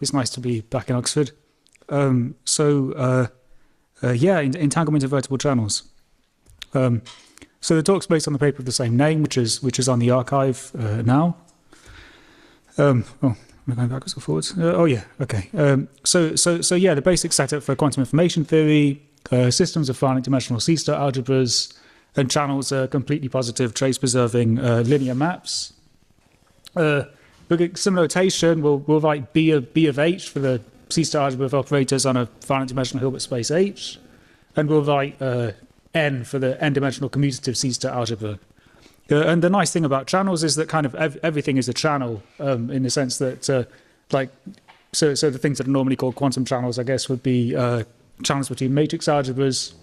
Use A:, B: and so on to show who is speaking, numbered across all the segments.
A: It's nice to be back in Oxford. Um, so, uh, uh, yeah, entanglement of invertible channels. Um, so the talk's based on the paper of the same name, which is which is on the arXiv uh, now. Um, oh, am I going backwards or forwards? Uh, oh yeah, okay. Um, so so so yeah, the basic setup for quantum information theory, uh, systems of finite dimensional C-star algebras, and channels are completely positive, trace-preserving uh, linear maps. Uh, some notation, we'll, we'll write B of, B of H for the C-star algebra of operators on a finite dimensional Hilbert space H, and we'll write uh, N for the n-dimensional commutative C-star algebra. Uh, and the nice thing about channels is that kind of ev everything is a channel um, in the sense that, uh, like, so, so the things that are normally called quantum channels, I guess, would be uh, channels between matrix algebras,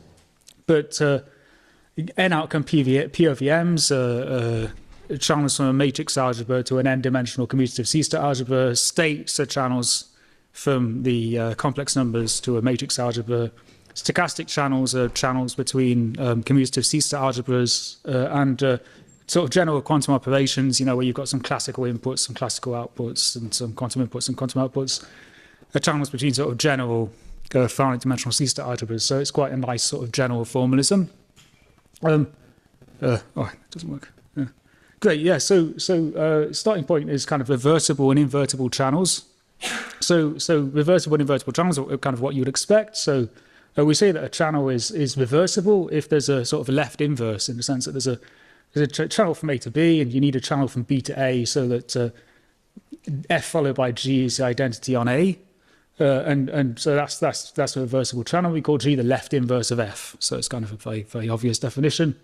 A: but uh, n outcome PV POVMs, uh, channels from a matrix algebra to an n-dimensional commutative C-star algebra, states are channels from the uh, complex numbers to a matrix algebra. Stochastic channels are channels between um, commutative C-star algebras uh, and uh, sort of general quantum operations, you know, where you've got some classical inputs, some classical outputs, and some quantum inputs and quantum outputs. Are channels between sort of general uh, finite dimensional C-star algebras. So it's quite a nice sort of general formalism. Um, uh, oh, it doesn't work. Great, yeah. So, so uh, starting point is kind of reversible and invertible channels. So, so reversible and invertible channels are kind of what you would expect. So, uh, we say that a channel is is reversible if there's a sort of a left inverse in the sense that there's a there's a ch channel from A to B, and you need a channel from B to A so that uh, F followed by G is the identity on A. Uh, and and so that's that's that's a reversible channel. We call G the left inverse of F. So it's kind of a very very obvious definition.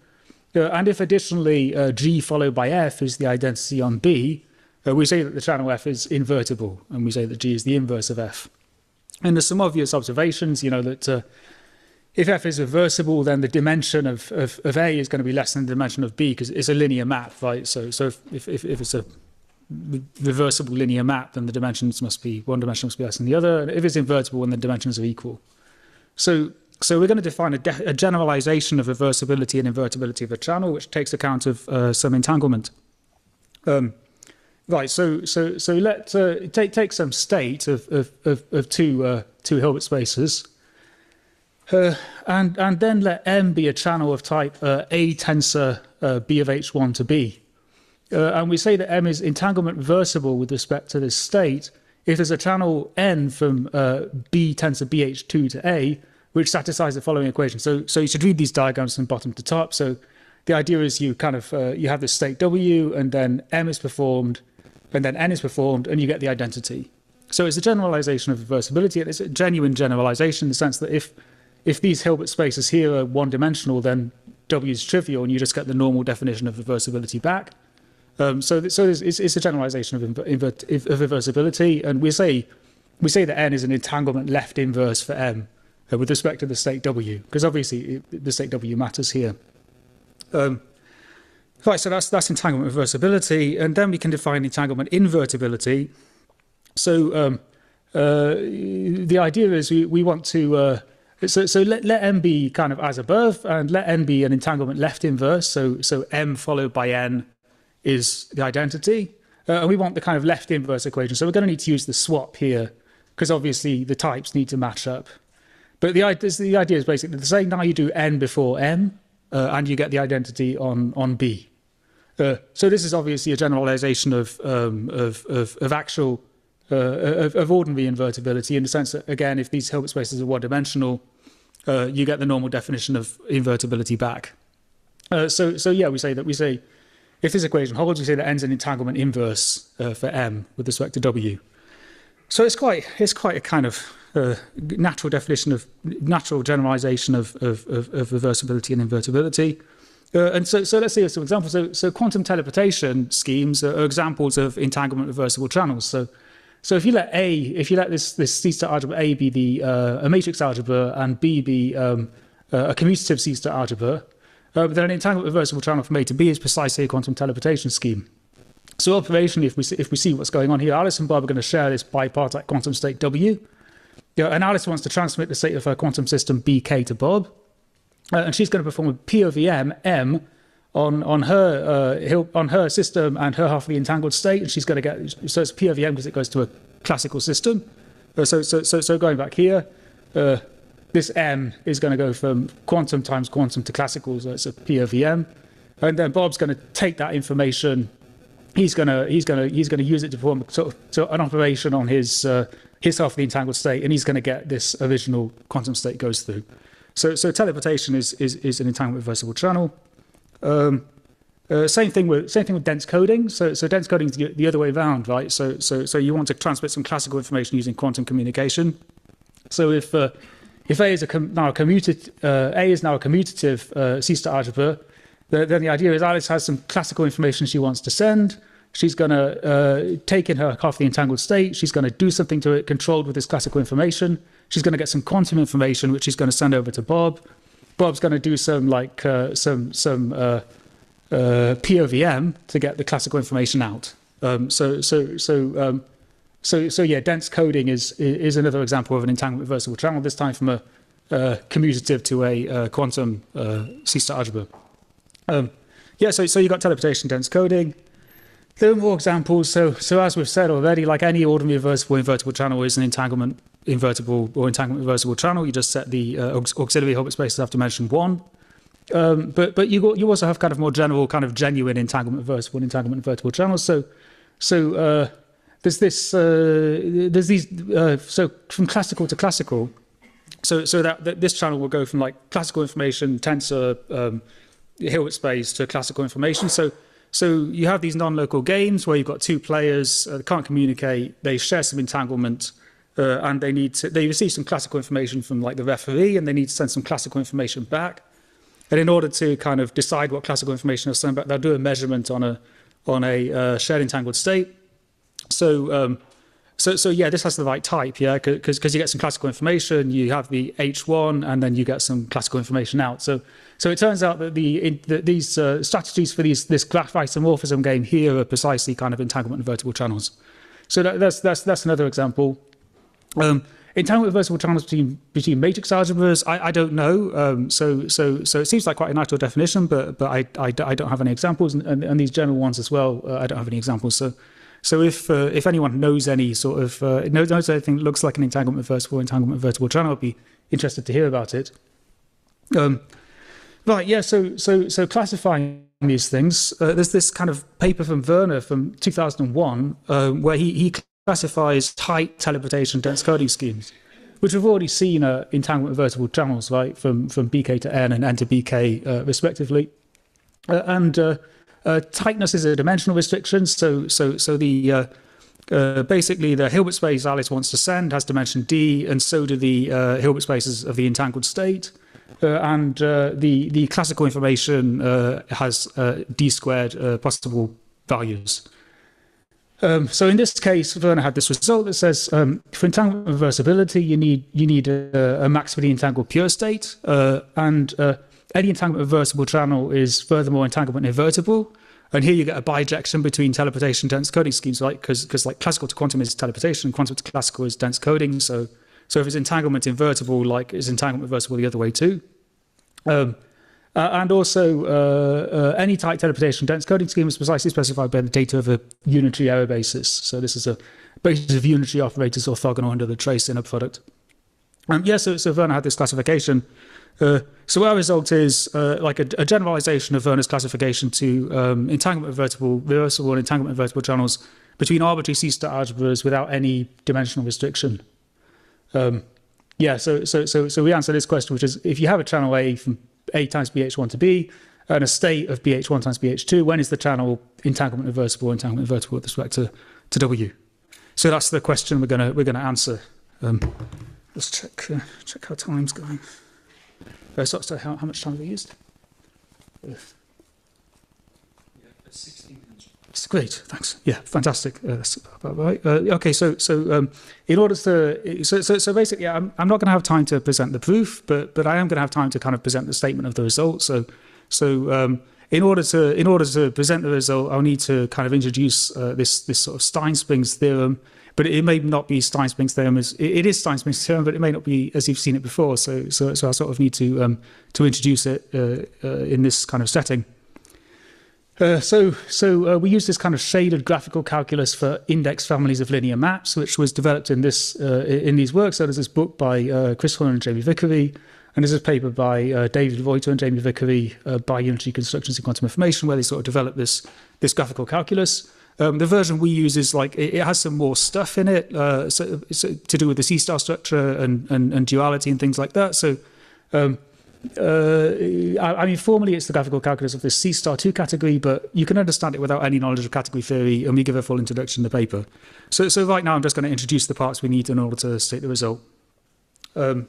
A: Uh, and if additionally uh, G followed by F is the identity on B, uh, we say that the channel F is invertible, and we say that G is the inverse of F. And there's some obvious observations, you know, that uh, if F is reversible, then the dimension of, of, of A is going to be less than the dimension of B because it's a linear map, right? So so if if, if it's a reversible linear map, then the dimensions must be one dimension must be less than the other. And if it's invertible, then the dimensions are equal. So so we're going to define a, a generalization of reversibility and invertibility of a channel, which takes account of uh, some entanglement. Um, right. So so so let uh, take take some state of of of, of two uh, two Hilbert spaces. Uh, and and then let M be a channel of type uh, A tensor uh, B of H1 to B. And we say that M is entanglement reversible with respect to this state if there's a channel N from B tensor BH2 to A, which satisfies the following equation. So, so you should read these diagrams from bottom to top. So the idea is you kind of, uh, you have this state W and then M is performed and then N is performed and you get the identity. So it's a generalization of reversibility. It's a genuine generalization in the sense that if, if these Hilbert spaces here are one dimensional, then W is trivial and you just get the normal definition of reversibility back. Um, so, so it's, it's, a generalization of, invert, of reversibility, and we say we say that n is an entanglement left inverse for m uh, with respect to the state w, because obviously it, the state w matters here. Um, right, so that's that's entanglement reversibility, and then we can define entanglement invertibility. So um, uh, the idea is we, we want to uh, so so let, let m be kind of as above, and let n be an entanglement left inverse. So so m followed by n is the identity. Uh, and we want the kind of left inverse equation. So we're going to need to use the swap here because obviously the types need to match up. But the, the idea is basically the same. Now you do n before m uh, and you get the identity on, on b. Uh, so this is obviously a generalization of, um, of, of, of, actual, uh, of, of, ordinary invertibility in the sense that, again, if these Hilbert spaces are one-dimensional, uh, you get the normal definition of invertibility back. Uh, so, so yeah, we say that we say if this equation holds, we say that n is an entanglement inverse uh, for m with respect to w. So it's quite it's quite a kind of uh, natural definition of natural generalization of, of, of, of reversibility and invertibility. Uh, and so, so let's see some examples. So, so quantum teleportation schemes are, are examples of entanglement reversible channels. So, so if you let A, if you let this this C-star algebra A be the uh, a matrix algebra and B be um, a commutative C-star algebra, uh, then an entanglement reversible channel from A to B is precisely a quantum teleportation scheme. So operationally, if we see, if we see what's going on here, Alice and Bob are going to share this bipartite quantum state W. Yeah, and Alice wants to transmit the state of her quantum system BK to Bob. Uh, and she's going to perform a POVM M on on her uh, on her system and her half of the entangled state, and she's going to get so it's POVM because it goes to a classical system. Uh, so, so, so, so going back here, uh, this m is going to go from quantum times quantum to classical, so it's a POVM, and then Bob's going to take that information. He's going to he's going to he's going to use it to perform sort of so an operation on his his half the entangled state, and he's going to get this original quantum state goes through. So so teleportation is is, is an entanglement reversible channel. Um, uh, same thing with same thing with dense coding. So so dense coding is the other way around, right? So so so you want to transmit some classical information using quantum communication. So if uh, if A is a now a commutative uh, A is now a commutative uh, C-star algebra, then the idea is Alice has some classical information she wants to send. She's going to uh, take in her half the entangled state. She's going to do something to it controlled with this classical information. She's going to get some quantum information, which she's going to send over to Bob. Bob's going to do some like uh, some some uh, uh, POVM to get the classical information out. Um, so so so um, so so yeah, dense coding is is another example of an entanglement reversible channel. This time from a uh, commutative to a uh, quantum uh, C-star algebra. Um, yeah, so so you got teleportation, dense coding. There are more examples. So so as we've said already, like any ordinary reversible invertible channel is an entanglement invertible or entanglement reversible channel. You just set the uh, auxiliary Hilbert spaces after dimension one. Um, but but you you also have kind of more general kind of genuine entanglement reversible entanglement invertible channels. So so uh, there's this uh, there's these uh, so from classical to classical. So so that, that, this channel will go from like classical information tensor um, Hilbert space to classical information. So so you have these non-local games where you've got two players uh, can't communicate. They share some entanglement. Uh, and they need to they receive some classical information from like the referee and they need to send some classical information back and in order to kind of decide what classical information is sent back, they'll do a measurement on a on a uh, shared entangled state. So um, so so yeah, this has the right type, yeah, because you get some classical information, you have the H1, and then you get some classical information out. So so it turns out that the in, that these uh, strategies for these this graph isomorphism game here are precisely kind of entanglement invertible channels. So that, that's that's that's another example. Um, Entanglement reversible channels between between matrix algebras, I, I don't know. Um, so so so it seems like quite a natural definition, but but I I, I don't have any examples, and, and, and, these general ones as well. Uh, I don't have any examples. So so if uh, if anyone knows any sort of uh, knows, knows anything that looks like an entanglement reversible entanglement invertible channel, I'd be interested to hear about it. Um, right, yeah. So so so classifying these things. Uh, there's this kind of paper from Werner from 2001 uh, where he he classifies tight teleportation dense coding schemes, which we've already seen uh, entanglement invertible channels, right, from, from BK to N and N to BK, uh, respectively. Uh, and uh, tightness is a dimensional restriction, so so so the uh, uh, basically the Hilbert space Alice wants to send has dimension d, and so do the uh, Hilbert spaces of the entangled state. Uh, and the the classical information has d squared possible values. Um, so in this case, Werner had this result that says um, for entanglement reversibility, you need you need a, a maximally entangled pure state, uh, and uh, any entanglement reversible channel is furthermore entanglement invertible. And here you get a bijection between teleportation dense coding schemes, right? Because because like classical to quantum is teleportation, and quantum to classical is dense coding. So so if it's entanglement invertible, like is entanglement reversible the other way too. Um, uh, and also, uh, uh, any tight teleportation dense coding scheme is precisely specified by the data of a unitary error basis. So this is a basis of unitary operators orthogonal under the trace inner product. Um, yeah, so, so Werner had this classification. Uh, so our result is uh, like a, a, generalization of Werner's classification to um, entanglement invertible, reversible and entanglement invertible channels between arbitrary C-star algebras without any dimensional restriction. Um, yeah, so, so, so, so we answer this question, which is if you have a channel A from a times BH1 to B, and a state of BH1 times BH2, when is the channel entanglement reversible, or entanglement invertible with respect to, to W? So that's the question we're gonna we're gonna answer. Um, let's check uh, check how time's going. Uh, so, so how, how much time have we used? Uh, Great, thanks. Yeah, fantastic. Uh, right. Uh, okay, so so um, in order to so so, so basically, I'm I'm not going to have time to present the proof, but but I am going to have time to kind of present the statement of the result. So so um, in order to in order to present the result, I'll need to kind of introduce uh, this this sort of Stinespring's theorem. But it may not be Stinespring's theorem as it is Stinespring's theorem, but it may not be as you've seen it before. So so so I sort of need to um, to introduce it uh, uh, in this kind of setting. Uh, so, so uh, we use this kind of shaded graphical calculus for index families of linear maps, which was developed in this uh, in these works. So there's this book by uh, Chris Heunen and Jamie Vicary, and there's this paper by uh, David Reutter and Jamie Vicary uh, Biunitary Constructions in Quantum Information, where they sort of develop this this graphical calculus. Um, the version we use is like it, it has some more stuff in it, so, so to do with the C star structure and, and, and duality and things like that. So. Um, uh, I, mean, formally it's the graphical calculus of the C star 2 category, but you can understand it without any knowledge of category theory, and we give a full introduction in the paper. So, so right now I'm just going to introduce the parts we need in order to state the result. Um,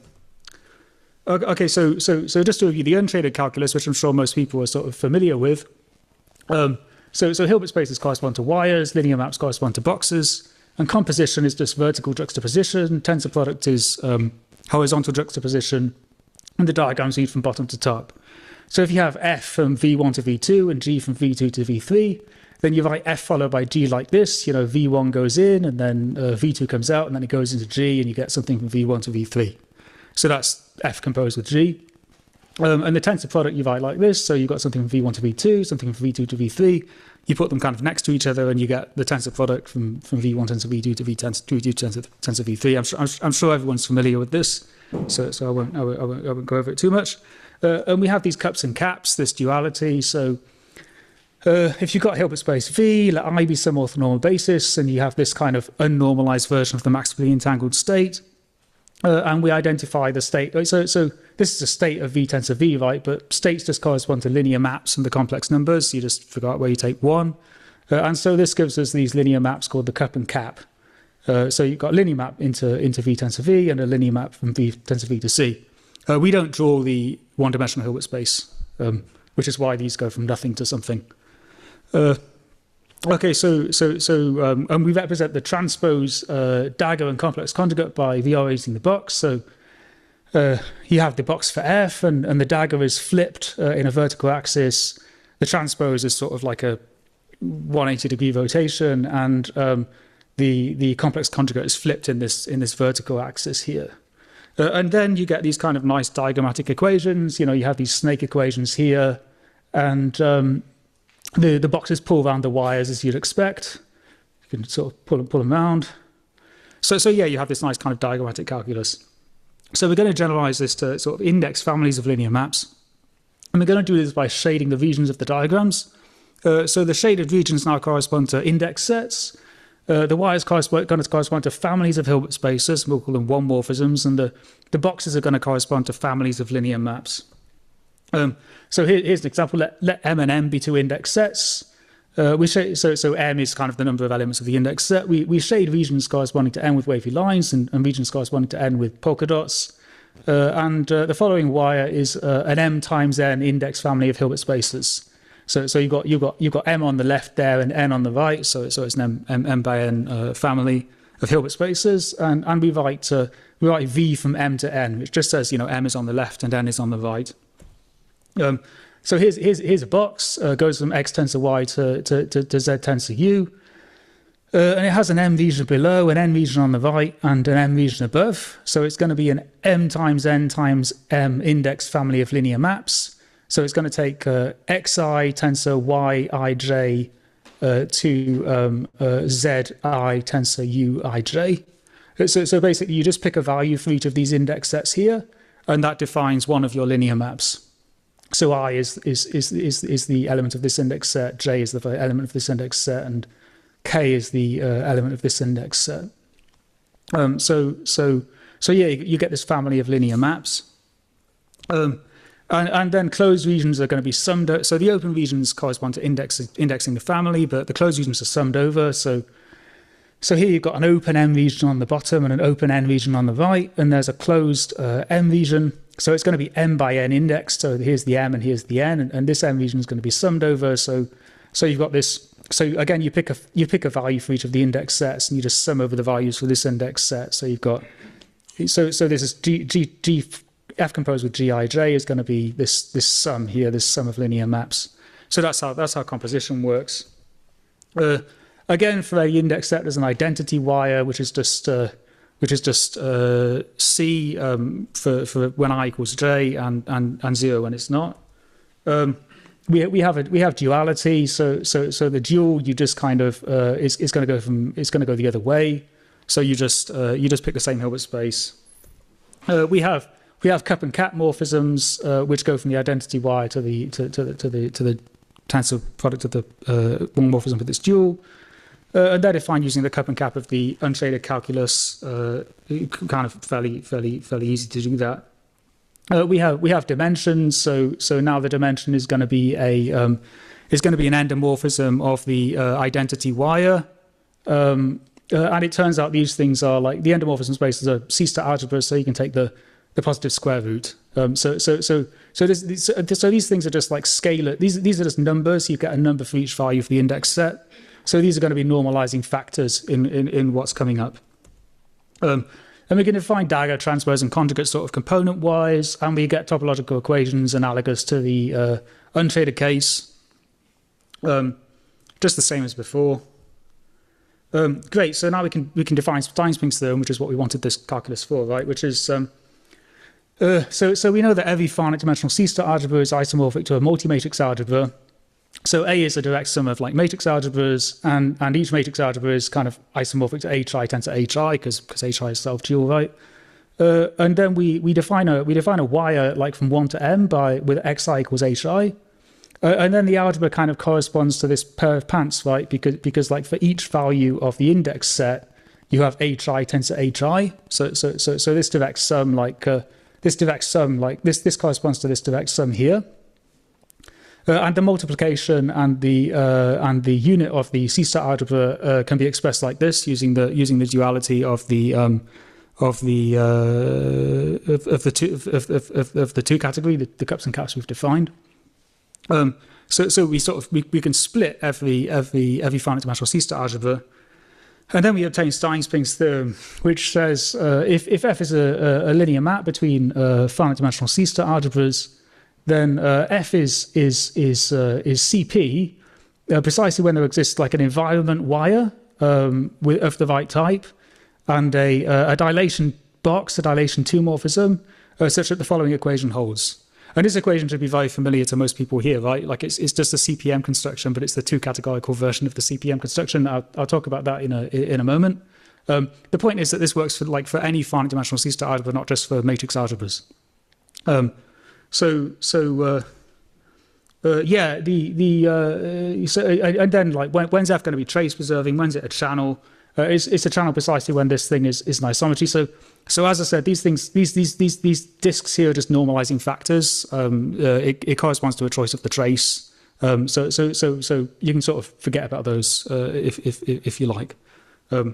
A: okay, so, so, so just to review the unshaded calculus, which I'm sure most people are sort of familiar with. Um, so, so Hilbert spaces correspond to wires, linear maps correspond to boxes, and composition is just vertical juxtaposition, tensor product is um, horizontal juxtaposition, and the diagrams read from bottom to top. So if you have F from V1 to V2 and G from V2 to V3, then you write F followed by G like this. You know, V1 goes in and then uh, V2 comes out and then it goes into G and you get something from V1 to V3. So that's F composed with G. Um, and the tensor product you write like this. So you've got something from V1 to V2, something from V2 to V3. You put them kind of next to each other and you get the tensor product from, from V1 tensor V2 to V tensor, V2 tensor, tensor V3. I'm sure, I'm, I'm sure everyone's familiar with this. So, so I, won't, I, won't, I, won't, I won't go over it too much. Uh, and we have these cups and caps, this duality. So uh, if you've got Hilbert space V, let I be some orthonormal basis, and you have this kind of unnormalized version of the maximally entangled state, uh, and we identify the state. So, so this is a state of V tensor V, right? But states just correspond to linear maps and the complex numbers. You just forgot where you take one. Uh, and so this gives us these linear maps called the cup and cap. Uh, so you've got a linear map into, into V tensor V and a linear map from V tensor V to C. Uh, we don't draw the one-dimensional Hilbert space, um, which is why these go from nothing to something. Uh, okay, so so so um, and we represent the transpose uh, dagger and complex conjugate by VR raising the box. So uh, you have the box for F, and, and the dagger is flipped uh, in a vertical axis. The transpose is sort of like a 180 degree rotation, and um, the, the complex conjugate is flipped in this, in this vertical axis here. Uh, and then you get these kind of nice diagrammatic equations. You know, you have these snake equations here, and um, the, the boxes pull around the wires as you'd expect. You can sort of pull, pull them around. So, so yeah, you have this nice kind of diagrammatic calculus. So we're going to generalize this to sort of index families of linear maps. And we're going to do this by shading the regions of the diagrams. Uh, so the shaded regions now correspond to index sets. Uh, the wires correspond, going to correspond to families of Hilbert spaces, we'll call them one morphisms, and the, the boxes are going to correspond to families of linear maps. Um, so here, here's an example. Let, let M and M be two index sets. Uh, we so, so M is kind of the number of elements of the index set. We, we shade regions corresponding to N with wavy lines and, and regions corresponding to N with polka dots. Uh, and uh, the following wire is uh, an M times N index family of Hilbert spaces. So so you've got you've got you've got M on the left there and N on the right. So so it's an M, M, M by N uh, family of Hilbert spaces, and and we write we write V from M to N, which just says you know M is on the left and N is on the right. Um, so here's here's here's a box uh, goes from X tensor Y to to, to, to Z tensor U. Uh, and it has an M region below, an N region on the right, and an M region above. So it's going to be an M times N times M index family of linear maps. So it's going to take uh, xi tensor yij uh, to um, uh, zi tensor uij. So, so basically, you just pick a value for each of these index sets here, and that defines one of your linear maps. So i is is is is, is the element of this index set, j is the element of this index set, and k is the uh, element of this index set. Um, so so so yeah, you get this family of linear maps. Um, and, and, then closed regions are going to be summed. So the open regions correspond to index, indexing the family, but the closed regions are summed over. So, so here you've got an open M region on the bottom and an open N region on the right, and there's a closed uh, M region. So it's going to be M by N indexed. So here's the M and here's the N, and, and this M region is going to be summed over. So, so you've got this. So again, you pick a you pick a value for each of the index sets, and you just sum over the values for this index set. So you've got so so this is G G G f composed with gij is going to be this this sum here, this sum of linear maps. So that's how that's how composition works. Uh, again, for a index set, there's an identity wire, which is just uh, which is just uh, c um, for for when i equals j and and and zero when it's not. Um, we we have a, we have duality. So so so the dual you just kind of uh, is is going to go from it's going to go the other way. So you just uh, you just pick the same Hilbert space. Uh, we have we have cup and cap morphisms uh, which go from the identity y to the to, to the to the to the tensor product of the uh, one morphism with its dual. Uh, and they're defined using the cup and cap of the unshaded calculus. Uh, kind of fairly, fairly, fairly easy to do that. Uh, we have we have dimensions. So so now the dimension is going to be a um, is going to be an endomorphism of the uh, identity wire. Um, uh, and it turns out these things are like the endomorphism spaces are C-star algebra, so you can take the the positive square root. Um, so so so so, this, so so these things are just like scalar. These these are just numbers. You get a number for each value for the index set. So these are going to be normalizing factors in, in, in what's coming up. Um, and we can define Dagger, transpose, and conjugates sort of component wise, and we get topological equations analogous to the uh, unshaded case. Um, just the same as before. Um, great, so now we can we can define Stinespring's theorem, which is what we wanted this calculus for, right? Which is um, uh, so so we know that every finite dimensional C-star algebra is isomorphic to a multi-matrix algebra. So A is a direct sum of like matrix algebras, and, and each matrix algebra is kind of isomorphic to HI tensor HI because because HI is self-dual, right? Uh, and then we we define a we define a wire like from one to m by with xi equals hi, uh, and then the algebra kind of corresponds to this pair of pants, right? Because because like for each value of the index set, you have hi tensor hi. So so so so this direct sum like uh, this direct sum like this this corresponds to this direct sum here. Uh, and the multiplication and the uh, and the unit of the C-star algebra uh, can be expressed like this using the using the duality of the um, of the of, of, the two of, of, of, the two category the, the, cups and caps we've defined. Um, so so we sort of we, we can split every every every finite dimensional C-star algebra. And then we obtain Stinespring's theorem, which says uh, if, if F is a, a linear map between uh, finite dimensional C-star algebras, then uh, F is is is uh, is CP uh, precisely when there exists like an environment wire um, with, of the right type and a, uh, a dilation box, a dilation two morphism, uh, such that the following equation holds. And this equation should be very familiar to most people here, right? Like it's, it's just a CPM construction, but it's the two categorical version of the CPM construction. I'll, I'll talk about that in a in a moment. Um, the point is that this works for like for any finite dimensional C-star algebra, not just for matrix algebras. Um, so so uh, uh, yeah, the the uh, so and then like when, when's F going to be trace preserving? When's it a channel? Uh, it's, it's a channel precisely when this thing is is an isometry. So so as I said, these things these these these these disks here are just normalizing factors. Um, uh, it, it corresponds to a choice of the trace. Um, so so so so you can sort of forget about those uh, if if if you like. Um, uh,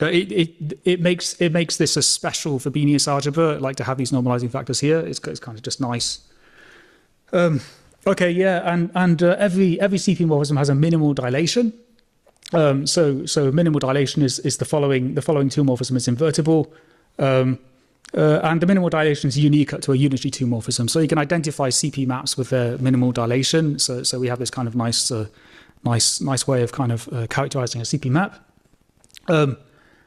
A: it, it it makes it makes this a special Frobenius algebra. like to have these normalizing factors here. It's, it's kind of just nice. Um, okay, yeah, and and uh, every every CP morphism has a minimal dilation. Um, so so minimal dilation is is the following the following two morphism is invertible. Um, uh, and the minimal dilation is unique to a unitary two morphism. So you can identify CP maps with their minimal dilation. So so we have this kind of nice uh, nice nice way of kind of uh, characterizing a CP map. Um,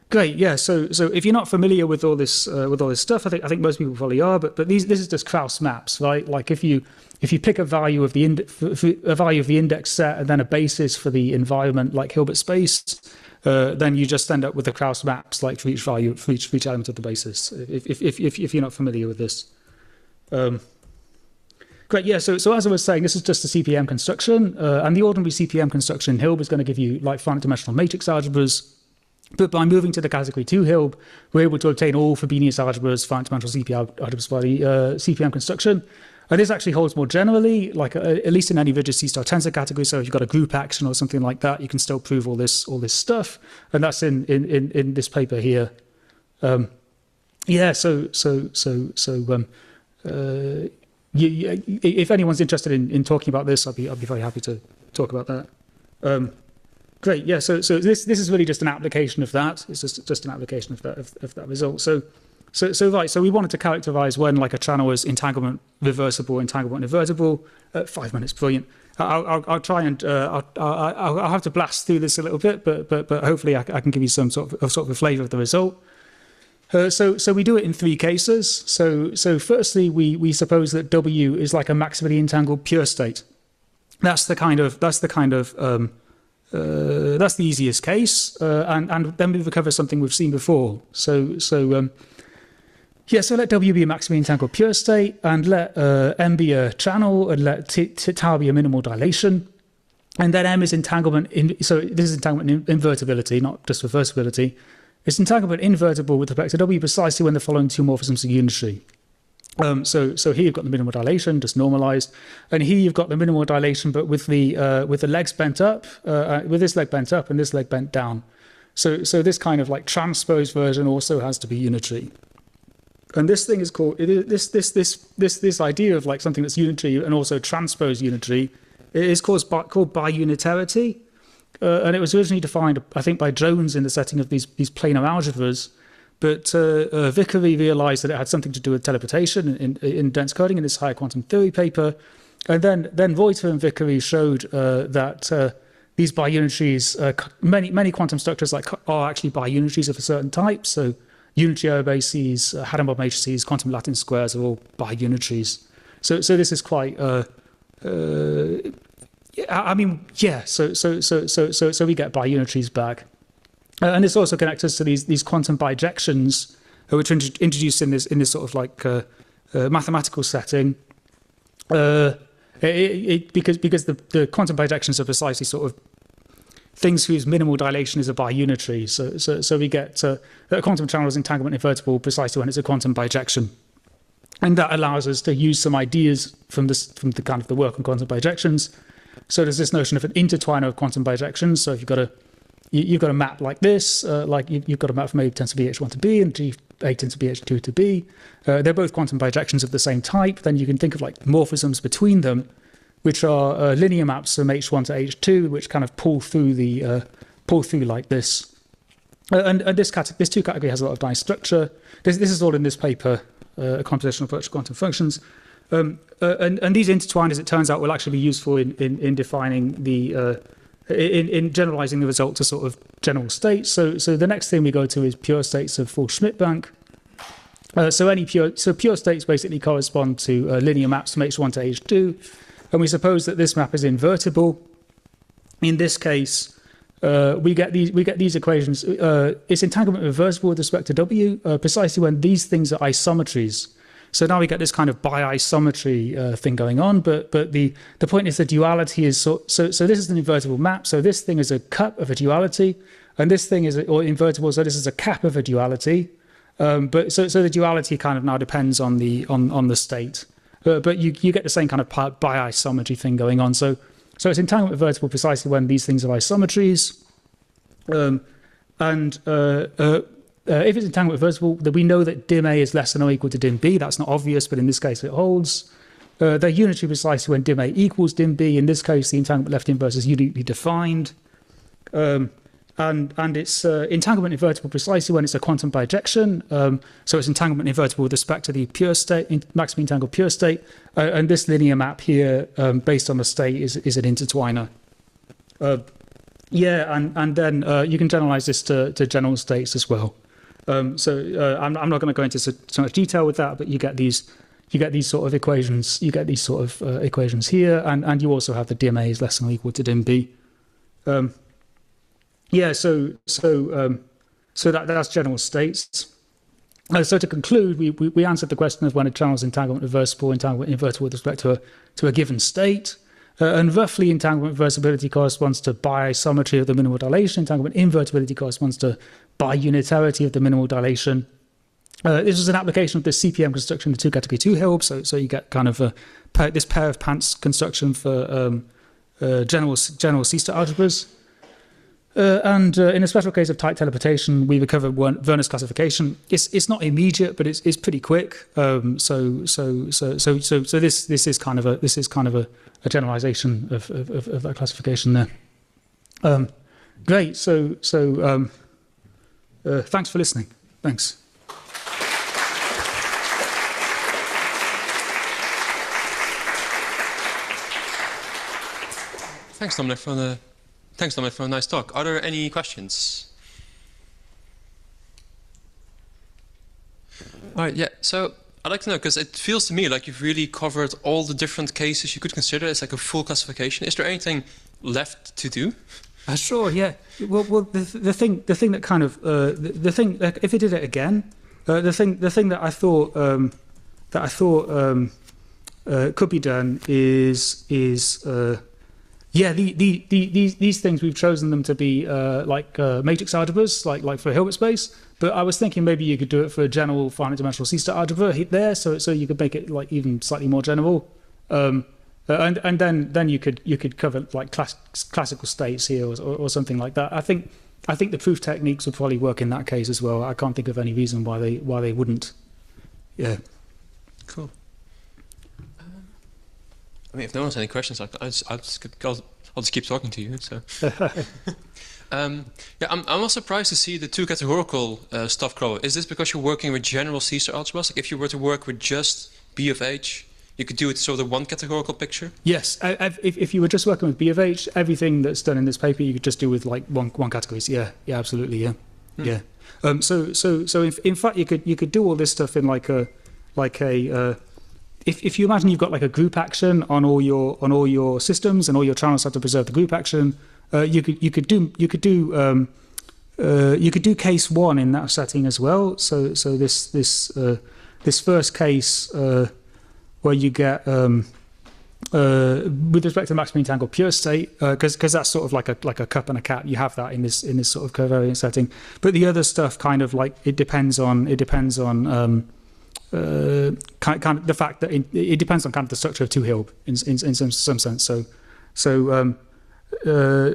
A: Great, yeah. So, so if you're not familiar with all this uh, with all this stuff, I think I think most people probably are. But but these this is just Kraus maps, right? Like if you if you pick a value of the ind- a value of the index set and then a basis for the environment, like Hilbert space, uh, then you just end up with the Kraus maps, like for each value for each for each element of the basis. If if if if, you're not familiar with this. Um, Great, yeah. So, so as I was saying, this is just a CPM construction, uh, and the ordinary CPM construction in Hilb is going to give you like finite dimensional matrix algebras, but by moving to the category 2 Hilb, we're able to obtain all Frobenius algebras, finite dimensional CP algebras by the uh, CPM construction. And this actually holds more generally, like uh, at least in any rigid C-star tensor category. So if you've got a group action or something like that, you can still prove all this all this stuff. And that's in in in, in this paper here. Um, yeah. So so so so um, uh, you, you, if anyone's interested in, in talking about this, I'd be I'd be very happy to talk about that. Um, Great, yeah. So, so this this is really just an application of that. It's just just an application of that of, of that result. So, so so right. So we wanted to characterize when like a channel is entanglement reversible, entanglement invertible. Uh, five minutes, brilliant. I'll, I'll, I'll try and uh, I'll, I'll, I'll, have to blast through this a little bit, but but but hopefully I, I can give you some sort of, sort of a flavour of the result. Uh, so so we do it in three cases. So so firstly we we suppose that W is like a maximally entangled pure state. that's the kind of that's the kind of um, uh, that's the easiest case, uh, and and then we recover something we've seen before. So so um, yeah, so let W be a maximally entangled pure state, and let uh, M be a channel, and let t, t, tau be a minimal dilation, and then M is entanglement. In, so this is entanglement in, invertibility, not just reversibility. It's entanglement invertible with respect to W precisely when the following two morphisms are unitary. Um, so, so here you've got the minimal dilation, just normalized, and here you've got the minimal dilation, but with the uh, with the legs bent up, uh, uh, with this leg bent up and this leg bent down. So, so this kind of like transposed version also has to be unitary. And this thing is called this this this this this idea of like something that's unitary and also transposed unitary is called called biunitarity, uh, and it was originally defined, I think, by Jones in the setting of these these planar algebras. But uh, uh, Vicary realized that it had something to do with teleportation in, in dense coding in his higher quantum theory paper. And then, then Reutter and Vicary showed uh, that uh, these biunitaries, uh, many, many quantum structures like are actually biunitaries of a certain type. So unitary bases, uh, Hadamard matrices, quantum Latin squares are all biunitaries. So, so this is quite. I mean, yeah. So, so, so, so, so, so we get biunitaries back. Uh, and this also connects us to these these quantum bijections, uh, which are introduced in this in this sort of like uh, uh mathematical setting. Uh, it, it, because because the, the quantum bijections are precisely sort of things whose minimal dilation is a biunitary. So so so we get uh, a quantum channel is entanglement invertible precisely when it's a quantum bijection. And that allows us to use some ideas from this from the kind of the work on quantum bijections. So there's this notion of an intertwiner of quantum bijections. So if you've got a you, have got a map like this, uh, like you, have got a map from A tends to be H1 to B and G A tends to be H2 to B. Uh, they're both quantum bijections of the same type. Then you can think of like morphisms between them, which are uh, linear maps from H1 to H2, which kind of pull through the uh, pull through like this. Uh, and, and this cat- this two category has a lot of nice structure. This, this is all in this paper, uh, a compositional approach to quantum functions. Um, and, and these intertwined, as it turns out, will actually be useful in, in, in defining the in, in generalizing the result to sort of general states. So, so the next thing we go to is pure states of full Schmidt rank. Uh, so any pure, so pure states basically correspond to uh, linear maps from H1 to H2, and we suppose that this map is invertible. In this case, uh, we get these we get these equations. Uh, it's entanglement reversible with respect to W, uh, precisely when these things are isometries. So now we get this kind of bi-isometry uh, thing going on, but but the the point is the duality is so so so this is an invertible map. So this thing is a cup of a duality, and this thing is a, or invertible. So this is a cap of a duality. Um, but so so the duality kind of now depends on the on on the state. Uh, but you you get the same kind of bi-isometry thing going on. So so it's entanglement invertible precisely when these things are isometries. Um, and uh, uh, if it's entanglement reversible, then we know that dim A is less than or equal to dim B. That's not obvious, but in this case it holds. Uh, they're unitary precisely when dim A equals dim B. In this case, the entanglement left inverse is uniquely defined. Um, and, and it's uh, entanglement invertible precisely when it's a quantum bijection. Um, so it's entanglement invertible with respect to the pure state, maximally entangled pure state. Uh, and this linear map here, um, based on the state, is, is an intertwiner. Uh, yeah, and, and then uh, you can generalize this to, to general states as well. Um, so uh, I'm, I'm, not going to go into so, so, much detail with that, but you get these you get these sort of equations. You get these sort of uh, equations here, and, and you also have the DMA is less than or equal to DIMB. Um, yeah, so so um, so that that's general states. Uh, so to conclude, we, we, we answered the question of when a channel is entanglement reversible, entanglement invertible with respect to a to a given state. Uh, and roughly, entanglement reversibility corresponds to bi-isometry of the minimal dilation. Entanglement invertibility corresponds to biunitarity of the minimal dilation. Uh, this was an application of the CPM construction, the two category two Hilb. So, so you get kind of a pair, this pair of pants construction for um, uh, general general C-star algebras. Uh, and uh, in a special case of tight teleportation, we recover Werner's classification. It's it's not immediate, but it's it's pretty quick. Um, so so so so so so this this is kind of a this is kind of a, a generalization of, of, of that classification there. Um, great. So so um, uh, thanks for listening. Thanks.
B: Thanks, Dominic, for the thanks, Dominic, for a nice talk. Are there any questions? All right. Yeah. So I'd like to know because it feels to me like you've really covered all the different cases you could consider as like a full classification. Is there anything left to do?
A: Uh, sure, yeah. Well, well, the, the thing, the thing that kind of, uh, the, the thing, like, if it did it again, uh, the thing, the thing that I thought, um, that I thought um, uh, could be done is, is, uh, yeah, the, the, the, these, these things we've chosen them to be uh, like matrix algebras, like, like for Hilbert space. But I was thinking maybe you could do it for a general finite dimensional C-star algebra there, so so you could make it like even slightly more general. Um, uh, and and then then you could you could cover like class, classical states here or, or something like that. I think I think the proof techniques would probably work in that case as well. I can't think of any reason why they why they wouldn't. Yeah.
B: Cool. Um, I mean, if no one has any questions, I'll, I'll, just, I'll, just, I'll, I'll just keep talking to you. So. um, yeah, I'm, I'm also surprised to see the two categorical uh, stuff grow. Is this because you're working with general C-star algebras? Like if you were to work with just B of H, you could do it sort of one categorical picture?
A: Yes. I, if, if you were just working with B of H, everything that's done in this paper you could just do with like one one category. Yeah. Yeah. Absolutely. Yeah. Hmm. Yeah. Um, so so so in, in fact you could you could do all this stuff in like a like a uh, if, if you imagine you've got like a group action on all your on all your systems and all your channels have to preserve the group action, uh, you could you could do you could do um, uh, you could do case one in that setting as well. So so this this uh, this first case uh, where you get um, uh, with respect to maximum entangled pure state, because uh, because that's sort of like a like a cup and a cap. You have that in this in this sort of covariant setting. But the other stuff, kind of like it depends on it depends on um, uh, kind, kind of the fact that it, it, depends on kind of the structure of two Hilb in in, in some some sense. So so um, uh,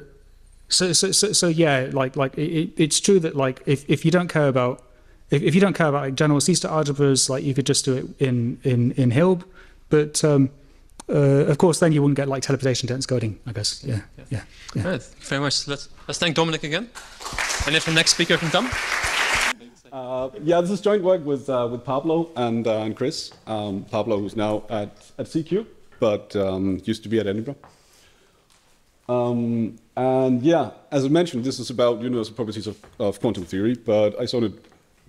A: so, so so so yeah, like like it, it's true that like if if you don't care about if, if you don't care about like general C-star algebras, like you could just do it in in in Hilb. But um, uh, of course, then you wouldn't get like teleportation dense coding. I guess. Yeah. Yeah. yeah,
B: yeah. Right. Thank very much. Let's let's thank Dominic again, and if the next speaker can come.
C: Uh, yeah, this is joint work with uh, with Pablo and uh, and Chris. Um, Pablo, who's now at at CQ, but um, used to be at Edinburgh. Um, and yeah, as I mentioned, this is about universal properties of, of quantum theory, but I sort of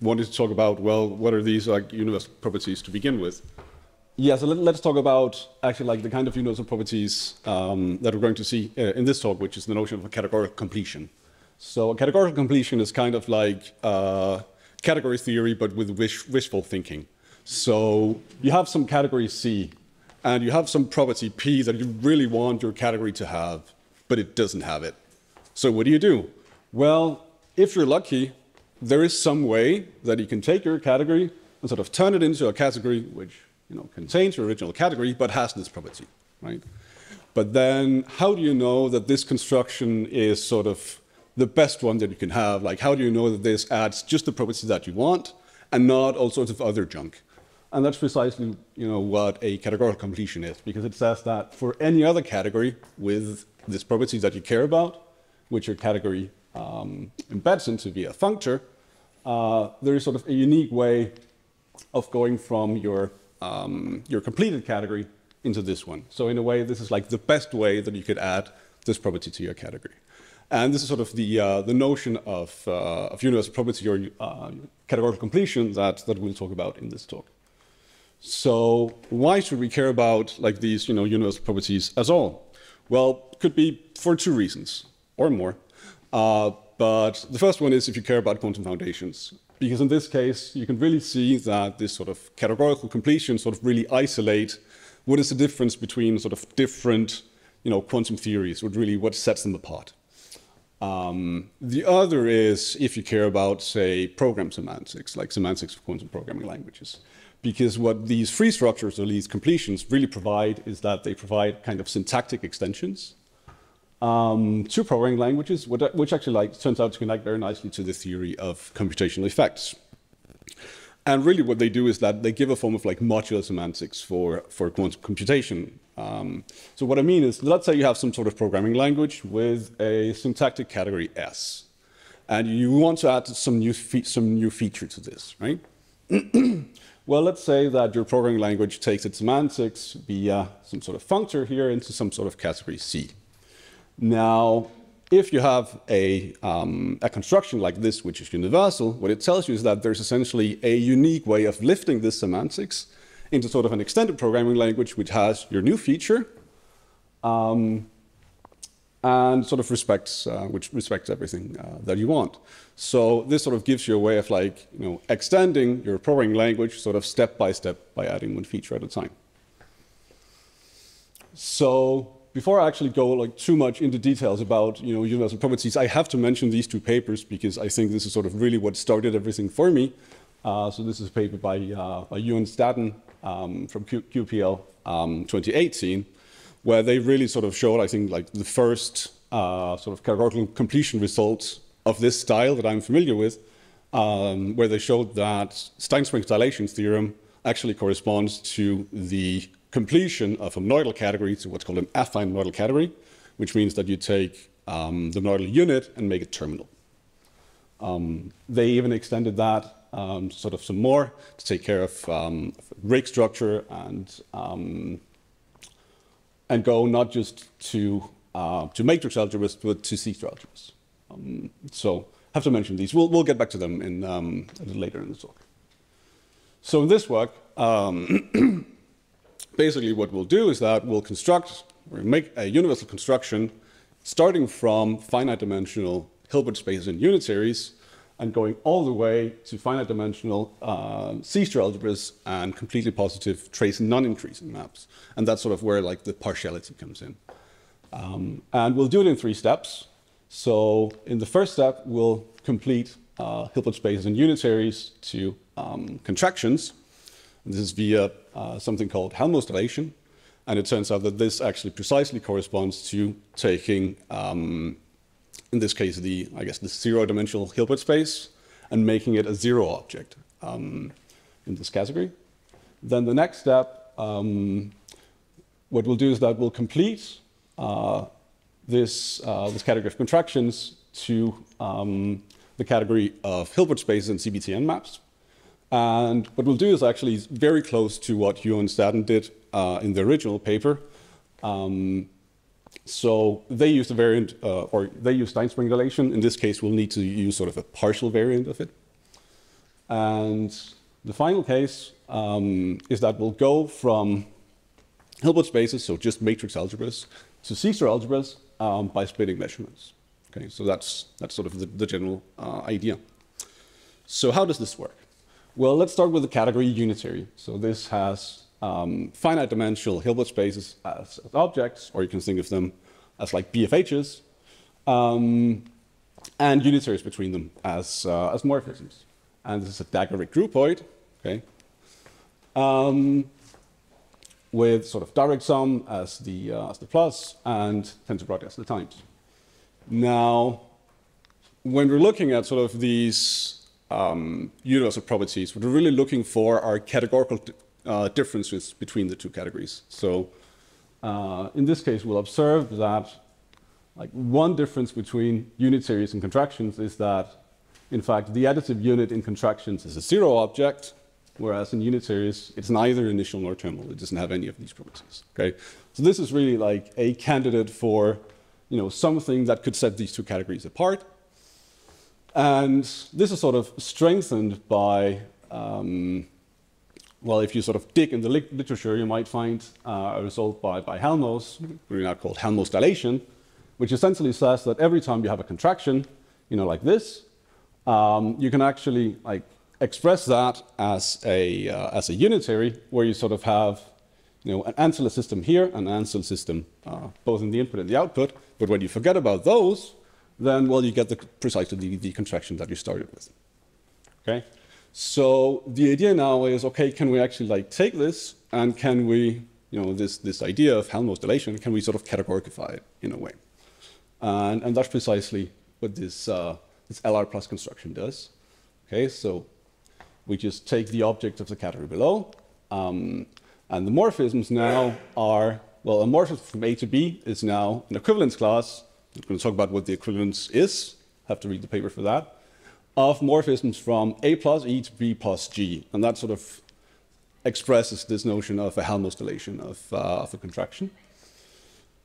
C: wanted to talk about, well, what are these like universal properties to begin with? Yeah, so let, us talk about actually like the kind of universal properties um, that we're going to see uh, in this talk, which is the notion of a categorical completion. So a categorical completion is kind of like uh, category theory, but with wish, wishful thinking. So you have some category C, and you have some property P that you really want your category to have, but it doesn't have it. So what do you do? Well, if you're lucky, there is some way that you can take your category and sort of turn it into a category which you know, contains your original category but has this property, right? But then how do you know that this construction is sort of the best one that you can have? Like how do you know that this adds just the properties that you want and not all sorts of other junk? And that's precisely you know, what a categorical completion is, because it says that for any other category with this property that you care about, which your category um, embeds into via functor, uh, there is sort of a unique way of going from your, um, your completed category into this one. So in a way, this is like the best way that you could add this property to your category. And this is sort of the, uh, the notion of, uh, of universal property or uh, categorical completion that, that we'll talk about in this talk. So why should we care about like these you know, universal properties at all? Well, could be for two reasons or more. Uh, but the first one is if you care about quantum foundations. Because in this case, you can really see that this sort of categorical completion sort of really isolate what is the difference between sort of different you know, quantum theories, what really what sets them apart. Um, the other is if you care about, say, program semantics, like semantics of quantum programming languages. Because what these free structures or these completions really provide is that they provide kind of syntactic extensions um, to programming languages, which actually like, turns out to connect very nicely to the theory of computational effects. And really what they do is that they give a form of like modular semantics for, for quantum computation. Um, so what I mean is, let's say you have some sort of programming language with a syntactic category S, and you want to add some new, some new feature to this, right? well, let's say that your programming language takes its semantics via some sort of functor here into some sort of category C. Now, if you have a, um, a construction like this, which is universal, what it tells you is that there's essentially a unique way of lifting this semantics into sort of an extended programming language which has your new feature um, and sort of respects, uh, which respects everything uh, that you want. So this sort of gives you a way of like, you know, extending your programming language sort of step by step by adding one feature at a time. So before I actually go like too much into details about you know universal properties, I have to mention these two papers because I think this is sort of really what started everything for me. Uh, so this is a paper by uh, by Ewan Staton um, from Q QPL um, 2018, where they really sort of showed I think like the first uh, sort of categorical completion results of this style that I'm familiar with, um, where they showed that Stinespring's dilation theorem actually corresponds to the completion of a monoidal category to what's called an affine monoidal category, which means that you take um, the monoidal unit and make it terminal. Um, they even extended that um, sort of some more to take care of um, rake structure and um, and go not just to uh, to matrix algebras but to C-star algebras. Um, so have to mention these. We'll, we'll get back to them in, um, later in the talk. So in this work, um, basically what we'll do is that we'll construct or make a universal construction starting from finite dimensional Hilbert spaces and unitaries and going all the way to finite dimensional uh, C-star algebras and completely positive trace non-increasing maps. And that's sort of where like the partiality comes in. Um, and we'll do it in three steps. So in the first step, we'll complete uh, Hilbert spaces and unitaries to um, contractions. This is via uh, something called Halmos dilation. And it turns out that this actually precisely corresponds to taking, um, in this case, the, I guess, the zero-dimensional Hilbert space and making it a zero object um, in this category. Then the next step, um, what we'll do is that we'll complete uh, this, uh, this category of contractions to um, the category of Hilbert spaces and CPTN maps. And what we'll do is actually very close to what Ewan Staton did uh, in the original paper. Um, so they used a variant, uh, or they used Stinespring dilation. In this case, we'll need to use sort of a partial variant of it. And the final case um, is that we'll go from Hilbert spaces, so just matrix algebras, to C-star algebras um, by splitting measurements. Okay, so that's, that's sort of the, the general uh, idea. So how does this work? Well, let's start with the category unitary. So this has um, finite dimensional Hilbert spaces as, as, objects, or you can think of them as like BFHs, um, and unitaries between them as, uh, as morphisms. And this is a dagger rig groupoid, okay, um, with sort of direct sum as the, uh, as the plus and tensor product as the times. Now, when we're looking at sort of these um, universal properties. What we're really looking for are categorical uh, differences between the two categories. So uh, in this case, we'll observe that like one difference between unitaries and contractions is that, in fact, the additive unit in contractions is a zero object, whereas in unitaries, it's neither initial nor terminal. It doesn't have any of these properties. Okay, so this is really like a candidate for, you know, something that could set these two categories apart. And this is sort of strengthened by, um, well, if you sort of dig in the literature, you might find uh, a result by, by Halmos, we're now called Halmos dilation, which essentially says that every time you have a contraction, you know, like this, um, you can actually like express that as a, uh, as a unitary, where you sort of have you know, an ancillary system here, an ancillary system uh, both in the input and the output. But when you forget about those, then, well, you get the, precisely the, the contraction that you started with. Okay? So the idea now is, okay, can we actually like take this and can we, you know, this, this idea of Halmos dilation, can we sort of categorify it in a way? And, and that's precisely what this, uh, this LR plus construction does. Okay, so we just take the object of the category below, um, and the morphisms now are, well, a morphism from A to B is now an equivalence class I'm going to talk about what the equivalence is, have to read the paper for that, of morphisms from A plus E to B plus G. And that sort of expresses this notion of a Halmos dilation of, uh, of a contraction.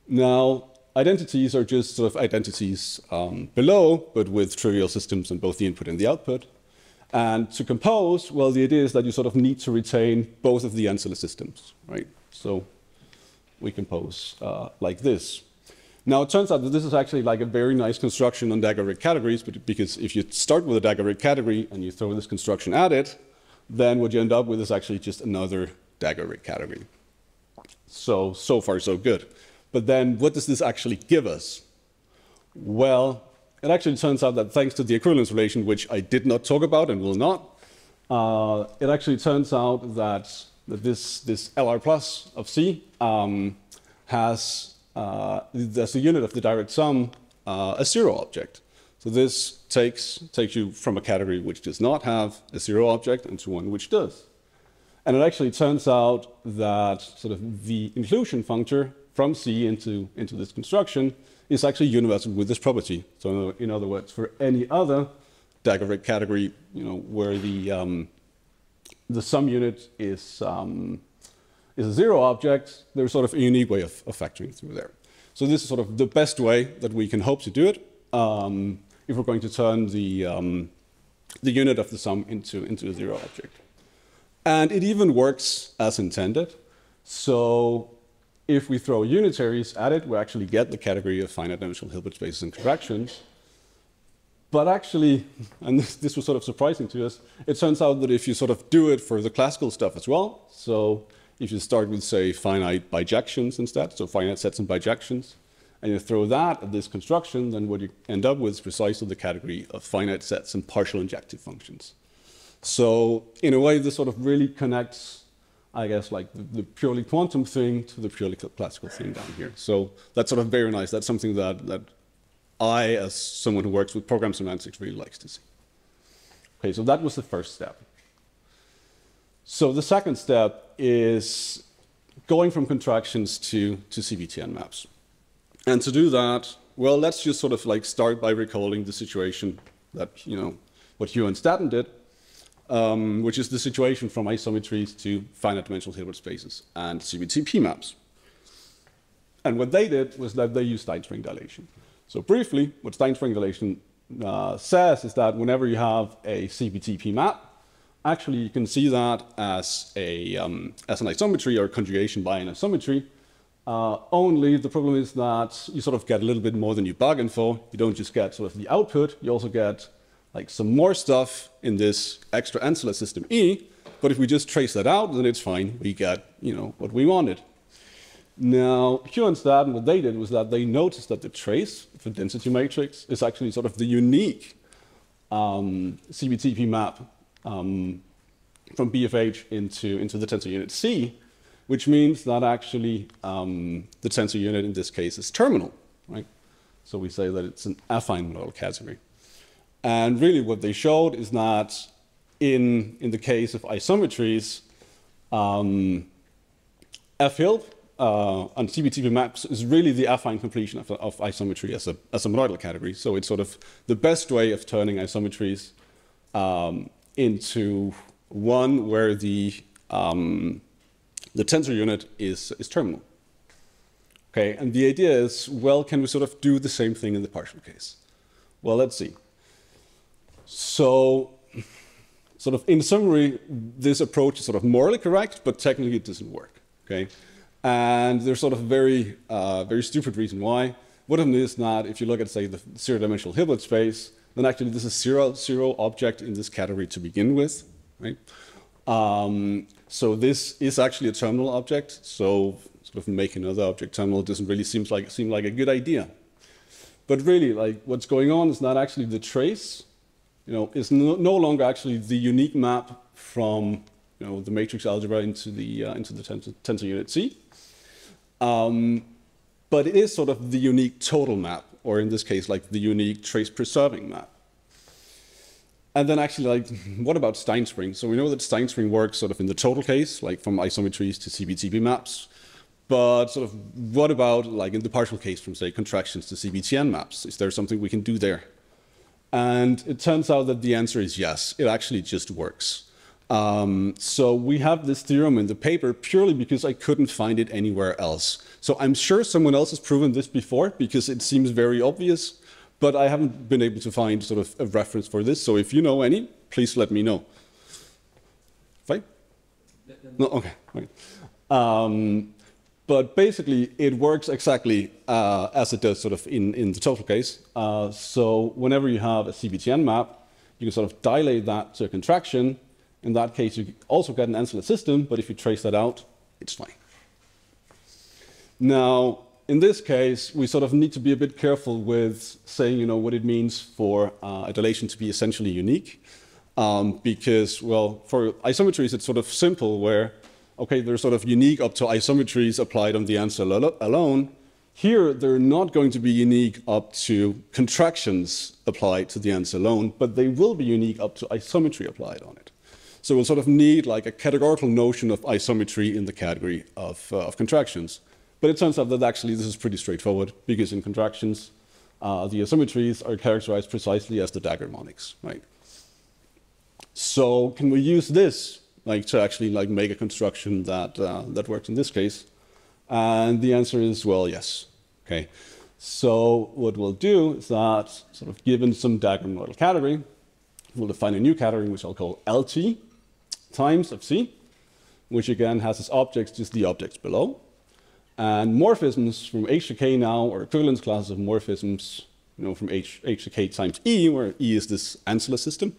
C: Now, identities are just sort of identities um, below, but with trivial systems on both the input and the output. And to compose, well, the idea is that you sort of need to retain both of the ancillary systems, right? So we compose uh, like this. Now, it turns out that this is actually like a very nice construction on Dagger categories, because if you start with a Dagger category and you throw this construction at it, then what you end up with is actually just another Dagger category. So, so far, so good. But then what does this actually give us? Well, it actually turns out that thanks to the equivalence relation, which I did not talk about and will not, uh, it actually turns out that, that this, this LR plus of C um, has, uh, as a unit of the direct sum, uh, a zero object. So this takes, takes you from a category which does not have a zero object into one which does. And it actually turns out that sort of the inclusion functor from C into, into this construction is actually universal with this property. So in other words, for any other Dagger category, you know, where the, um, the sum unit is, um, is a zero object, there's sort of a unique way of, of, factoring through there. So this is sort of the best way that we can hope to do it um, if we're going to turn the, um, the unit of the sum into, into a zero object. And it even works as intended. So if we throw unitaries at it, we actually get the category of finite dimensional Hilbert spaces and contractions. But actually, and this, this, was sort of surprising to us, it turns out that if you sort of do it for the classical stuff as well, so if you start with, say, finite bijections instead, so finite sets and bijections, and you throw that at this construction, then what you end up with is precisely the category of finite sets and partial injective functions. So in a way, this sort of really connects I guess, like the, the, purely quantum thing to the purely classical thing down here. So that's sort of very nice. That's something that, that I, as someone who works with program semantics, really likes to see. Okay, so that was the first step. So the second step is going from contractions to, to CPTN maps. And to do that, well, let's just sort of like start by recalling the situation that, you know, what Huot and Staton did um, which is the situation from isometries to finite dimensional Hilbert spaces and CPTP maps. And what they did was that they used Stinespring dilation. So briefly, what Stinespring dilation uh, says is that whenever you have a CPTP map, actually you can see that as, a, um, as an isometry or conjugation by an isometry. Uh, only the problem is that you sort of get a little bit more than you bargained for. You don't just get sort of the output, you also get like some more stuff in this extra ancillary system E, but if we just trace that out, then it's fine. We get, you know, what we wanted. Now, Huot and what they did was that they noticed that the trace a density matrix is actually sort of the unique um, CPTP map um, from BFH into, into the tensor unit C, which means that actually um, the tensor unit in this case is terminal, right? So we say that it's an affine monoidal category. And really what they showed is that in, in the case of isometries, um, F-Hilb uh, on CPTP maps is really the affine completion of, of isometry as a, as a monoidal category. So it's sort of the best way of turning isometries um, into one where the, um, the tensor unit is, is terminal. Okay, and the idea is, well, can we sort of do the same thing in the partial case? Well, let's see. So, sort of in summary, this approach is sort of morally correct, but technically it doesn't work. Okay, and there's sort of a very, uh, very stupid reason why. One of them is that if you look at, say, the zero-dimensional Hilbert space, then actually this is zero, zero object in this category to begin with, right? Um, so this is actually a terminal object. So sort of make another object terminal doesn't really seem like seem like a good idea. But really, like what's going on is not actually the trace you know, is no, no, longer actually the unique map from you know, the matrix algebra into the, uh, into the tensor, tensor, unit C. Um, but it is sort of the unique total map, or in this case, like the unique trace preserving map. And then actually, like, what about Stinespring? So we know that Stinespring works sort of in the total case, like from isometries to CPTP maps. But sort of what about like in the partial case from say contractions to CPTN maps? Is there something we can do there? And it turns out that the answer is yes, it actually just works. Um, so we have this theorem in the paper purely because I couldn't find it anywhere else. So I'm sure someone else has proven this before because it seems very obvious, but I haven't been able to find sort of a reference for this. So if you know any, please let me know. Fine? No, okay. Um, but basically, it works exactly uh, as it does sort of in, in the total case. Uh, so whenever you have a CPTN map, you can sort of dilate that to a contraction. In that case, you also get an ancillary system, but if you trace that out, it's fine. Now, in this case, we sort of need to be a bit careful with saying, you know, what it means for uh, a dilation to be essentially unique. Um, because, well, for isometries, it's sort of simple where, okay, they're sort of unique up to isometries applied on the answer alone, here, they're not going to be unique up to contractions applied to the answer alone, but they will be unique up to isometry applied on it. So we'll sort of need like a categorical notion of isometry in the category of, uh, of contractions. But it turns out that actually this is pretty straightforward because in contractions, uh, the isometries are characterized precisely as the Dagger monics, right? So can we use this like to actually like make a construction that uh, that works in this case? And the answer is well, yes. Okay. So what we'll do is that, sort of given some dagger monoidal category, we'll define a new category which I'll call LT times of C, which again has as objects just the objects below. And morphisms from H to K now, or equivalence classes of morphisms, you know, from H, H to K times E, where E is this ancillary system.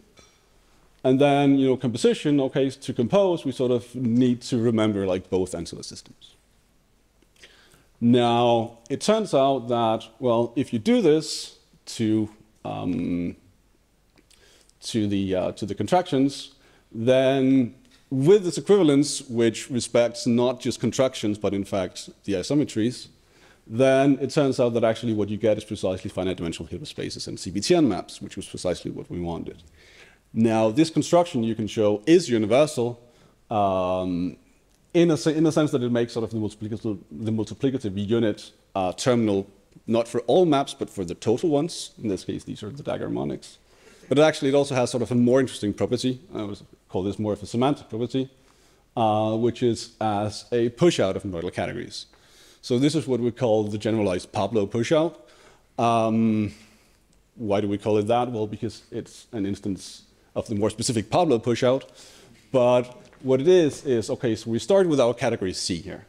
C: And then, you know, composition, okay, to compose, we sort of need to remember like both ancillary systems. Now, it turns out that, well, if you do this to, um, to, the, uh, to the contractions, then with this equivalence, which respects not just contractions, but in fact the isometries, then it turns out that actually what you get is precisely finite dimensional Hilbert spaces and CPTN maps, which was precisely what we wanted. Now, this construction you can show is universal, um, in a, in a sense that it makes sort of the multiplicative, the multiplicative unit uh, terminal not for all maps, but for the total ones. In this case, these are the Dagger monics. But it actually, it also has sort of a more interesting property. I would call this more of a semantic property, uh, which is as a pushout of monoidal categories. So this is what we call the generalized Pablo pushout. Um, why do we call it that? Well, because it's an instance of the more specific Pablo pushout. But what it is, is, okay, so we start with our category C here.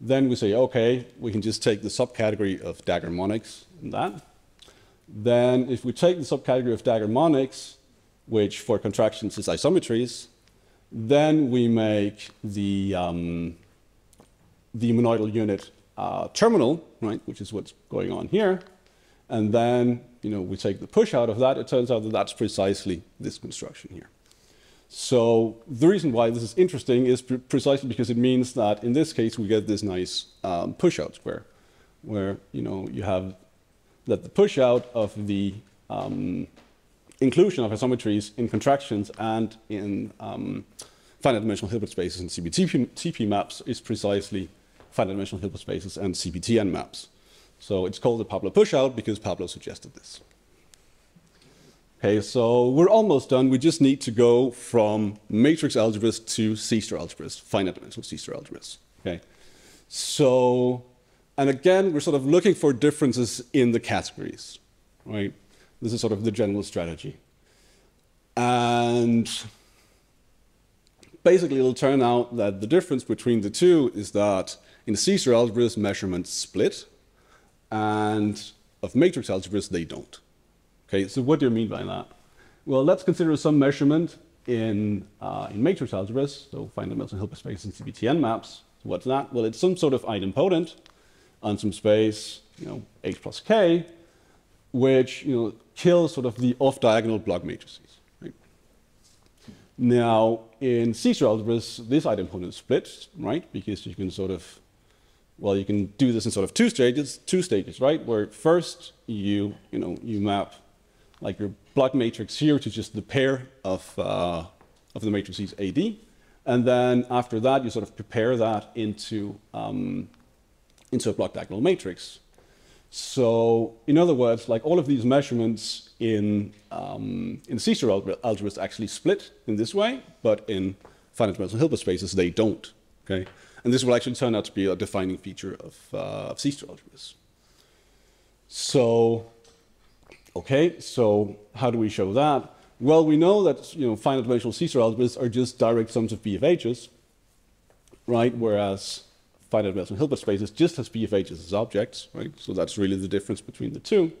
C: Then we say, okay, we can just take the subcategory of Dagger monics and that. Then if we take the subcategory of Dagger monics, which for contractions is isometries, then we make the, um, the monoidal unit uh, terminal, right, which is what's going on here. And then, you know, we take the push out of that. It turns out that that's precisely this construction here. So the reason why this is interesting is pre precisely because it means that in this case we get this nice um, push-out square, where you know you have that the push-out of the um, inclusion of isometries in contractions and in um, finite dimensional Hilbert spaces and CPTP TP maps is precisely finite dimensional Hilbert spaces and CPTN maps. So it's called the Pablo push-out because Pablo suggested this. Okay, so we're almost done. We just need to go from matrix algebras to C-star algebras, finite dimensional C-star algebras. Okay, so, and again, we're sort of looking for differences in the categories, right? This is sort of the general strategy. And basically, it'll turn out that the difference between the two is that in C-star algebras, measurements split, and of matrix algebras, they don't. Okay, so what do you mean by that? Well, let's consider some measurement in, uh, in matrix algebras, so finite dimensional Hilbert space in CPTN maps. So what's that? Well, it's some sort of idempotent on some space, you know, H plus K, which, you know, kills sort of the off-diagonal block matrices. Right? Now, in C-star algebras, this idempotent splits, right? Because you can sort of well, you can do this in sort of two stages, two stages, right? Where first you, you know, you map like your block matrix here to just the pair of, uh, of the matrices AD. And then after that, you sort of prepare that into, um, into a block diagonal matrix. So, in other words, like all of these measurements in um, in C-star algebras actually split in this way, but in finite dimensional Hilbert spaces they don't. Okay, and this will actually turn out to be a defining feature of, uh, of C-star algebras. So, okay, so how do we show that? Well, we know that you know finite dimensional C-star algebras are just direct sums of B of H's, right? Whereas finite dimensional Hilbert spaces just has P of H's as objects, right? So that's really the difference between the two.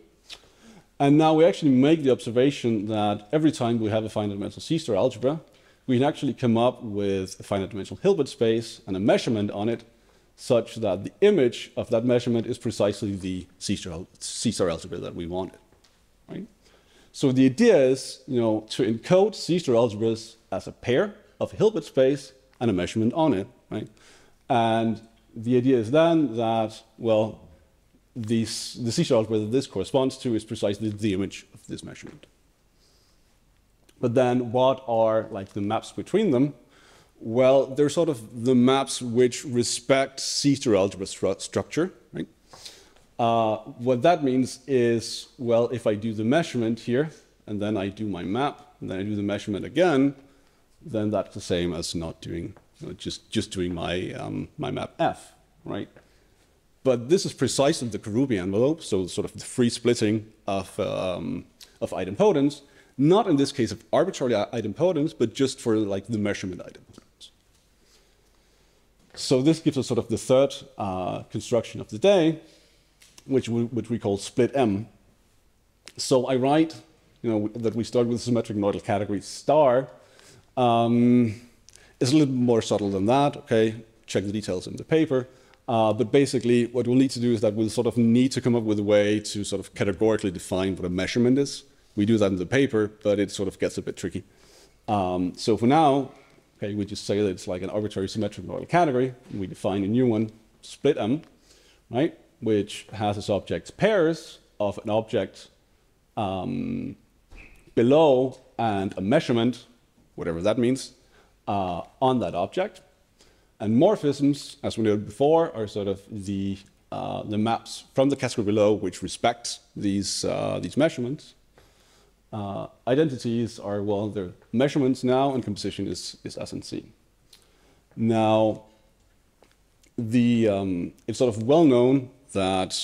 C: And now we actually make the observation that every time we have a finite dimensional C-star algebra, we can actually come up with a finite dimensional Hilbert space and a measurement on it such that the image of that measurement is precisely the C-star algebra that we wanted, right? So the idea is, you know, to encode C-star algebras as a pair of Hilbert space and a measurement on it, right? And the idea is then that, well, the C-star algebra that this corresponds to is precisely the image of this measurement. But then what are like the maps between them? Well, they're sort of the maps which respect C-star algebra stru structure, right? Uh, what that means is, well, if I do the measurement here, and then I do my map, and then I do the measurement again, then that's the same as not doing you know, just, just doing my, um, my map F, right? But this is precisely the Karoubi envelope, so sort of the free splitting of, um, of idempotence, not in this case of arbitrary idempotence, but just for like the measurement idempotence. So this gives us sort of the third uh, construction of the day, which we, which we call split M. So I write, you know, that we start with symmetric monoidal category star. Um, it's a little more subtle than that, okay? Check the details in the paper. Uh, but basically, what we'll need to do is that we'll sort of need to come up with a way to sort of categorically define what a measurement is. We do that in the paper, but it sort of gets a bit tricky. Um, so for now, okay, we just say that it's like an arbitrary symmetric monoidal category. We define a new one, split M, right? Which has as objects pairs of an object um, below and a measurement, whatever that means, uh, on that object. And morphisms, as we noted before, are sort of the, uh, the maps from the category below which respect these, uh, these measurements. Uh, identities are, well, they're measurements now, and composition is, is SNC. Now, the, um, it's sort of well known that,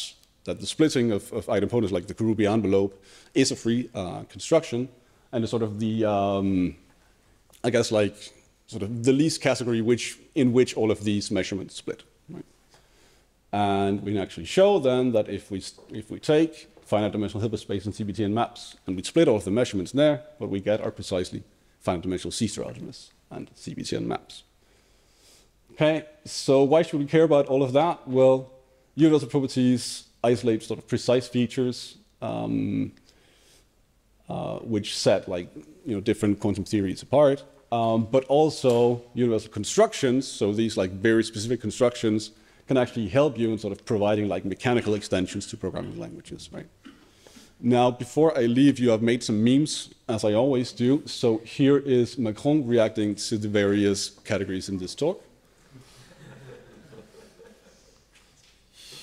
C: that the splitting of, of idempotence, like the Karoubi envelope, is a free uh, construction, and it's sort of the, um, I guess, like sort of the least category which, in which all of these measurements split. Right? And we can actually show then that if we, if we take finite dimensional Hilbert space and CPTN maps and we split all of the measurements there, what we get are precisely finite dimensional C-star algebras and CBTN maps. Okay, so why should we care about all of that? Well, universal properties isolate sort of precise features um, uh, which set like you know different quantum theories apart um, but also universal constructions. So these like very specific constructions can actually help you in sort of providing like mechanical extensions to programming languages, right? Now, before I leave you, I've made some memes, as I always do. So here is Macron reacting to the various categories in this talk.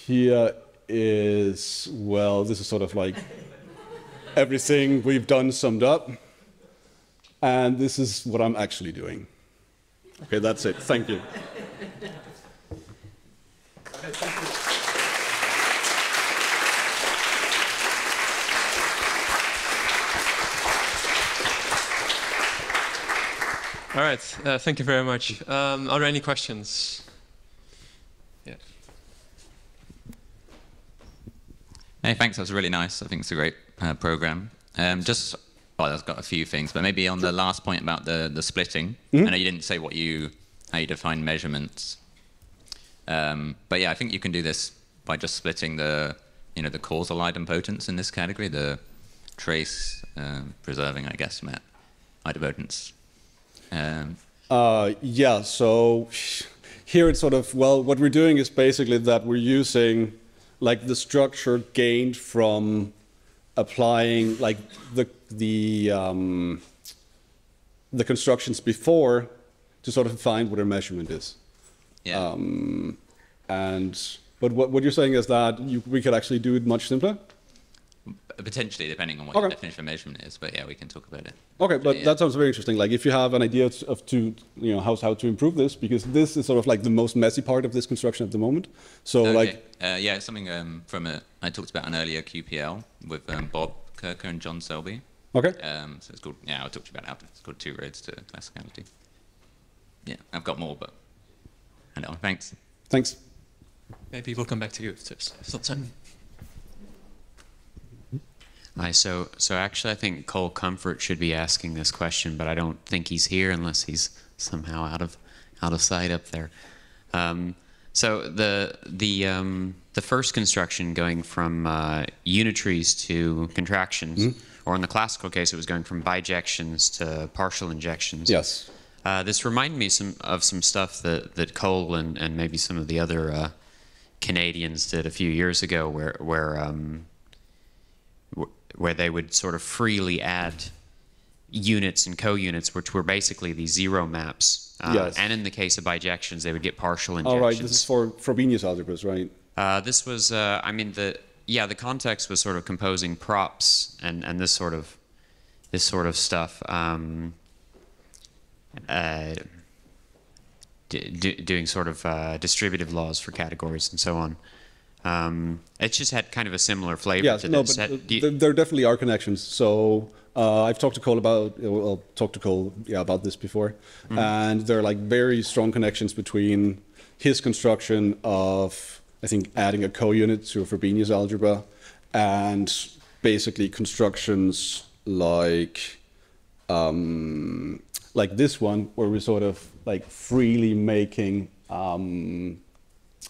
C: Here is, well, this is sort of like everything we've done summed up. And this is what I'm actually doing. Okay, that's it. Thank you.
B: All right, uh, thank you very much. Um, are there any questions? Yeah.
D: Hey, thanks. That was really nice. I think it's a great uh, program. Um, just well, I've got a few things, but maybe on the last point about the the splitting. Mm-hmm. I know you didn't say what you how you define measurements, um, but yeah, I think you can do this by just splitting the you know the causal idempotence in this category, the trace um, preserving, I guess, idempotence.
C: Um, uh, yeah. So here it's sort of well, what we're doing is basically that we're using like the structure gained from applying like the the um, the constructions before to sort of find what a measurement is.
D: Yeah. Um,
C: and But what, what you're saying is that you, we could actually do it much simpler?
D: Potentially, depending on what
C: Okay.
D: your definition of measurement is. But yeah, we can talk about it.
C: Okay, but
D: Yeah.
C: that sounds very interesting. Like if you have an idea of- of to, you know, how, how to improve this, because this is sort of like the most messy part of this construction at the moment. So
D: Okay.
C: like,
D: uh, yeah, it's something um, from a, I talked about an earlier QPL with um, Bob Coecke and John Selby.
C: okay,
D: Um, so it's called, yeah, I'll talk to you about it after. It's called Two Roads to Classicality. Yeah, I've got more, but I know. Thanks.
C: thanks.
B: Maybe we'll come back to you if there's still
E: Hi, so so actually, I think Cole Comfort should be asking this question, but I don't think he's here unless he's somehow out of out of sight up there. Um, so the the um, the first construction going from uh, unitaries to contractions, or in the classical case, it was going from bijections to partial injections.
C: Yes.
E: Uh, this reminded me some of some stuff that, that Cole and, and maybe some of the other uh, Canadians did a few years ago, where where um, where they would sort of freely add units and co-units, which were basically these zero maps. Uh,
C: Yes.
E: And in the case of bijections, they would get partial injections.
C: All right, this is for Frobenius algebras, right?
E: Uh, this was, uh, I mean, the yeah, the context was sort of composing props and, and this sort of this sort of stuff. Um, uh, d- d- doing sort of uh, distributive laws for categories and so on. Um, it just had kind of a similar flavor
C: Yes,
E: to
C: no,
E: this.
C: but
E: Had- you-
C: there, definitely are connections. So uh, I've talked to Cole about, well, talked to Cole, yeah, about this before, and there are like very strong connections between his construction of, I think, adding a co-unit to a Frobenius algebra, and basically constructions like, um, like this one, where we're sort of like freely making um,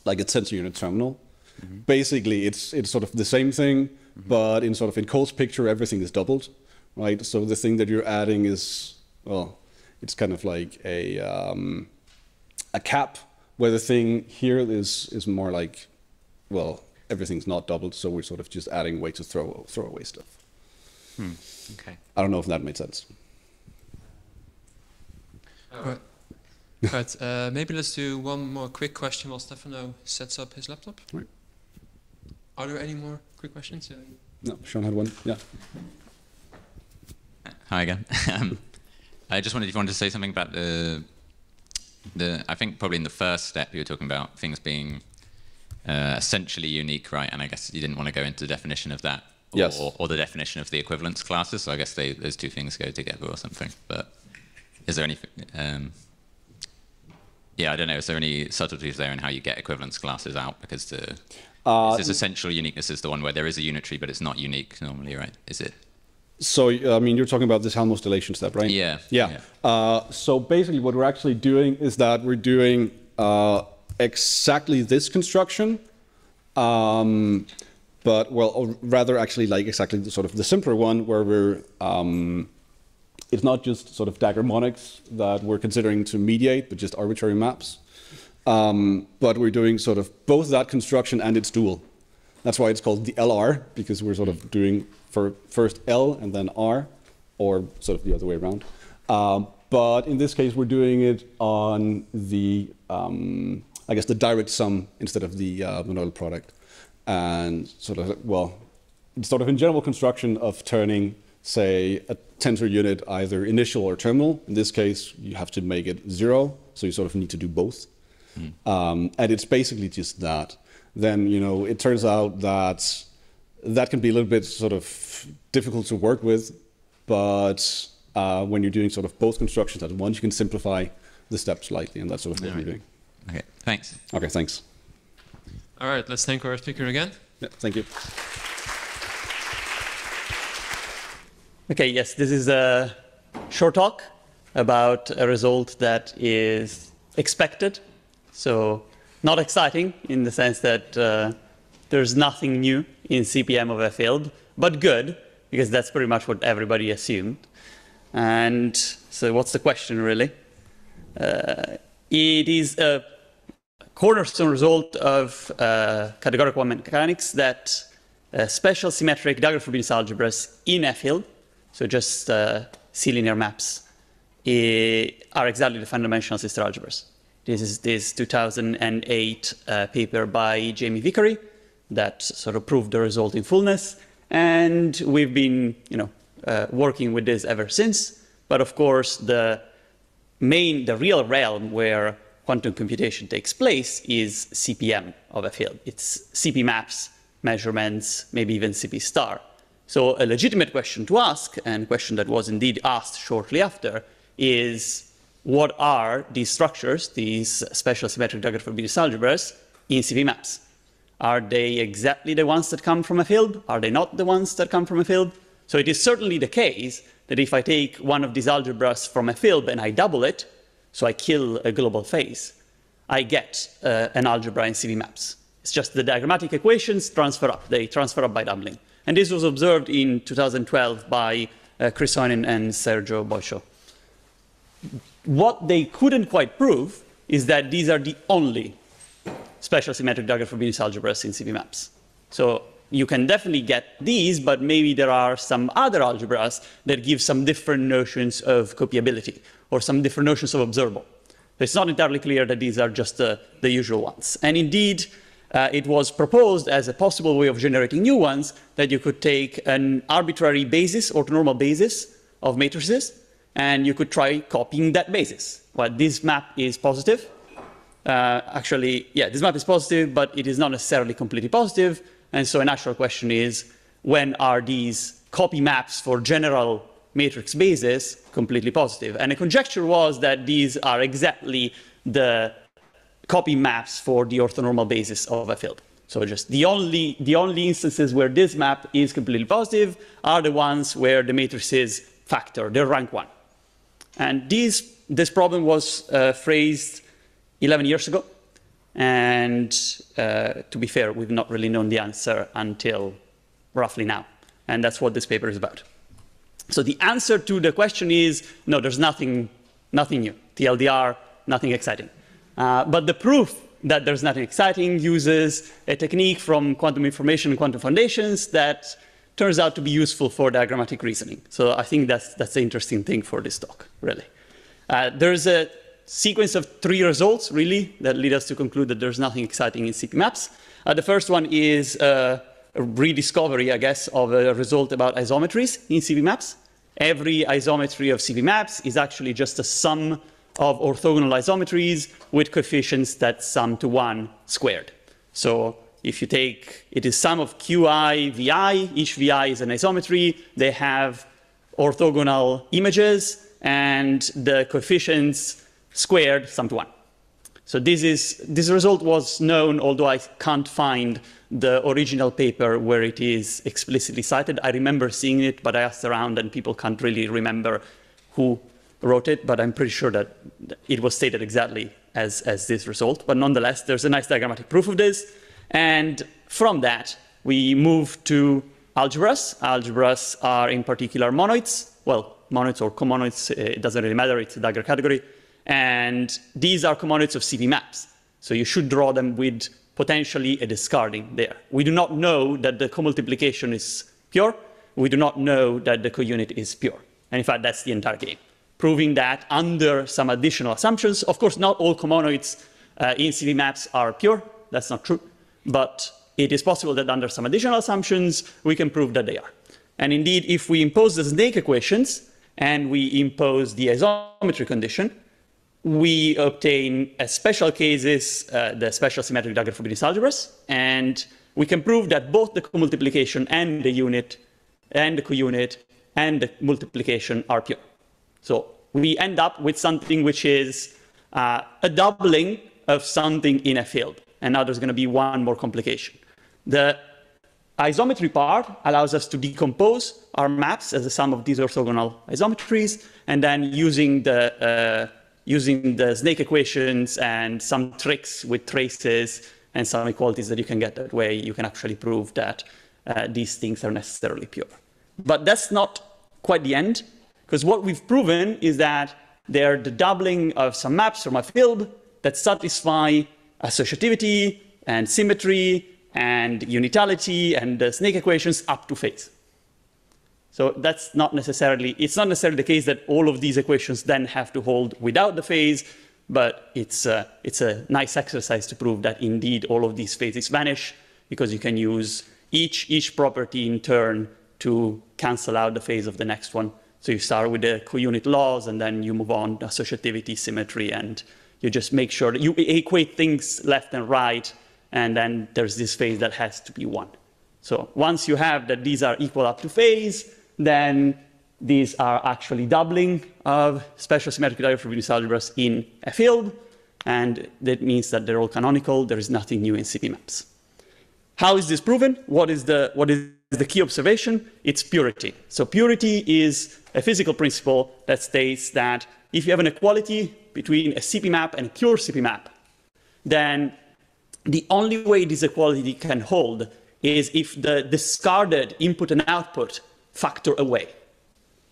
C: like a tensor unit terminal. Basically, it's it's sort of the same thing, but in sort of in Cole's picture, everything is doubled, right? So the thing that you're adding is well, it's kind of like a um, a cap, where the thing here is is more like well, everything's not doubled, so we're sort of just adding way to throw throw away stuff.
E: okay.
C: I don't know if that made sense.
B: Right. right. Uh, maybe let's do one more quick question while Stefano sets up his laptop.
C: Right.
B: Are there any more quick questions?
C: No, Sean had one. Yeah.
D: Hi again. um, I just wondered if you wanted to say something about the the. I think probably in the first step you were talking about things being uh, essentially unique, right? And I guess you didn't want to go into the definition of that, or,
C: Yes.
D: or, the definition of the equivalence classes. So I guess they, those two things go together or something. But is there anything? Um, yeah, I don't know. Is there any subtleties there in how you get equivalence classes out? Because the
C: Uh,
D: is this essential uniqueness is the one where there is a unitary, but it's not unique normally, right? Is it?
C: So, I mean, you're talking about this Halmos dilation step, right?
D: Yeah,
C: Yeah.
D: yeah.
C: Uh, so basically, what we're actually doing is that we're doing uh, exactly this construction, um, but well, or rather, actually, like exactly the sort of the simpler one, where we're um, it's not just sort of dagger monics that we're considering to mediate, but just arbitrary maps. Um, but we're doing sort of both that construction and its dual. That's why it's called the LR, because we're sort of doing for first L and then R, or sort of the other way around. Um, but in this case, we're doing it on the, um, I guess, the direct sum instead of the uh, monoidal product. And sort of, well, sort of in general construction of turning, say, a tensor unit either initial or terminal. In this case, you have to make it zero, so you sort of need to do both. Um, and it's basically just that. Then, you know, it turns out that that can be a little bit sort of difficult to work with, but uh, when you're doing sort of both constructions at once, you can simplify the steps slightly, and that's sort of what we're doing.
D: Okay, thanks.
C: Okay, thanks.
B: all right. Let's thank our speaker again.
C: Yeah, thank you.
F: Okay, yes, this is a short talk about a result that is expected. So, not exciting in the sense that uh, there's nothing new in CPM of F-Hilb, but good because that's pretty much what everybody assumed. And so, what's the question really? Uh, it is a cornerstone result of uh, categorical mechanics that uh, special symmetric Dagger-Frobenius algebras in F-Hilb, so just uh, C-linear maps, eh, are exactly the fundamental C-star algebras. This is this 2008 uh, paper by Jamie Vicary that sort of proved the result in fullness. And we've been, you know, uh, working with this ever since. But of course, the main, the real realm where quantum computation takes place is CPM of F-Hilb. It's CP maps, measurements, maybe even CP star. So a legitimate question to ask, and a question that was indeed asked shortly after, is what are these structures, these special symmetric Dagger Frobenius algebras, in CP maps? Are they exactly the ones that come from F-Hilb? Are they not the ones that come from F-Hilb? So it is certainly the case that if I take one of these algebras from F-Hilb and I double it, so I kill a global phase, I get uh, an algebra in CP maps. It's just the diagrammatic equations transfer up. They transfer up by doubling. And this was observed in 2012 by uh, Chris Heunen and Sergio Boixo. What they couldn't quite prove is that these are the only special symmetric Dagger Frobenius algebras in CP maps. So you can definitely get these, but maybe there are some other algebras that give some different notions of copiability or some different notions of observable. It's not entirely clear that these are just the, the usual ones. And indeed, uh, it was proposed as a possible way of generating new ones that you could take an arbitrary basis, orthonormal basis of matrices, and you could try copying that basis. Well, this map is positive. Uh, actually, yeah, this map is positive, but it is not necessarily completely positive. And so a natural question is, when are these copy maps for general matrix bases completely positive? And a conjecture was that these are exactly the copy maps for the orthonormal basis of F-Hilb. So just the only, the only instances where this map is completely positive are the ones where the matrix is factor, the rank one. And these, this problem was uh, phrased 11 years ago. And uh, to be fair, we've not really known the answer until roughly now. And that's what this paper is about. So the answer to the question is, no, there's nothing, nothing new. TLDR, nothing exciting. Uh, but the proof that there's nothing exciting uses a technique from quantum information and quantum foundations that turns out to be useful for diagrammatic reasoning. So I think that's, that's the interesting thing for this talk, really. Uh, there's a sequence of three results, really, that lead us to conclude that there's nothing exciting in CP maps. Uh, the first one is uh, a rediscovery, I guess, of a result about isometries in CP maps. Every isometry of CP maps is actually just a sum of orthogonal isometries with coefficients that sum to 1 squared. So if you take, it is sum of qi, vi, each vi is an isometry, they have orthogonal images, and the coefficients squared sum to 1. So this, is, this result was known, although I can't find the original paper where it is explicitly cited. I remember seeing it, but I asked around and people can't really remember who wrote it, but I'm pretty sure that it was stated exactly as, as this result. But nonetheless, there's a nice diagrammatic proof of this. And from that, we move to algebras. Algebras are in particular monoids. Well, monoids or comonoids, uh, it doesn't really matter, it's a Dagger category. And these are comonoids of CP maps. So you should draw them with potentially a discarding there. We do not know that the comultiplication is pure. We do not know that the counit is pure. And in fact, that's the entire game proving that under some additional assumptions. Of course, not all comonoids uh, in CP maps are pure. That's not true. But it is possible that under some additional assumptions, we can prove that they are. And indeed, if we impose the snake equations and we impose the isometry condition, we obtain a special cases, uh, the special symmetric Dagger Frobenius algebras, and we can prove that both the co-multiplication and the unit and the co-unit and the multiplication are pure. So we end up with something which is uh, a doubling of something in F-Hilb. And now there's going to be one more complication. The isometry part allows us to decompose our maps as a sum of these orthogonal isometries, and then using the, uh, using the snake equations and some tricks with traces and some equalities that you can get that way, you can actually prove that uh, these things are necessarily pure. But that's not quite the end. Because what we've proven is that they're the doubling of some maps from F-Hilb that satisfy associativity and symmetry and unitality and the snake equations up to phase. So that's not necessarily, it's not necessarily the case that all of these equations then have to hold without the phase, but it's, uh, it's a nice exercise to prove that indeed all of these phases vanish because you can use each, each property in turn to cancel out the phase of the next one. So you start with the co-unit laws and then you move on associativity, symmetry, and you just make sure that you equate things left and right, and then there's this phase that has to be one. So once you have that these are equal up to phase, then these are actually doubling of special symmetric differential algebras in F-Hilb, and that means that they're all canonical. There is nothing new in CP maps. How is this proven? What is the, what is the key observation? It's purity. So purity is a physical principle that states that if you have an equality between a CP map and a pure CP map, then the only way this equality can hold is if the discarded input and output factor away.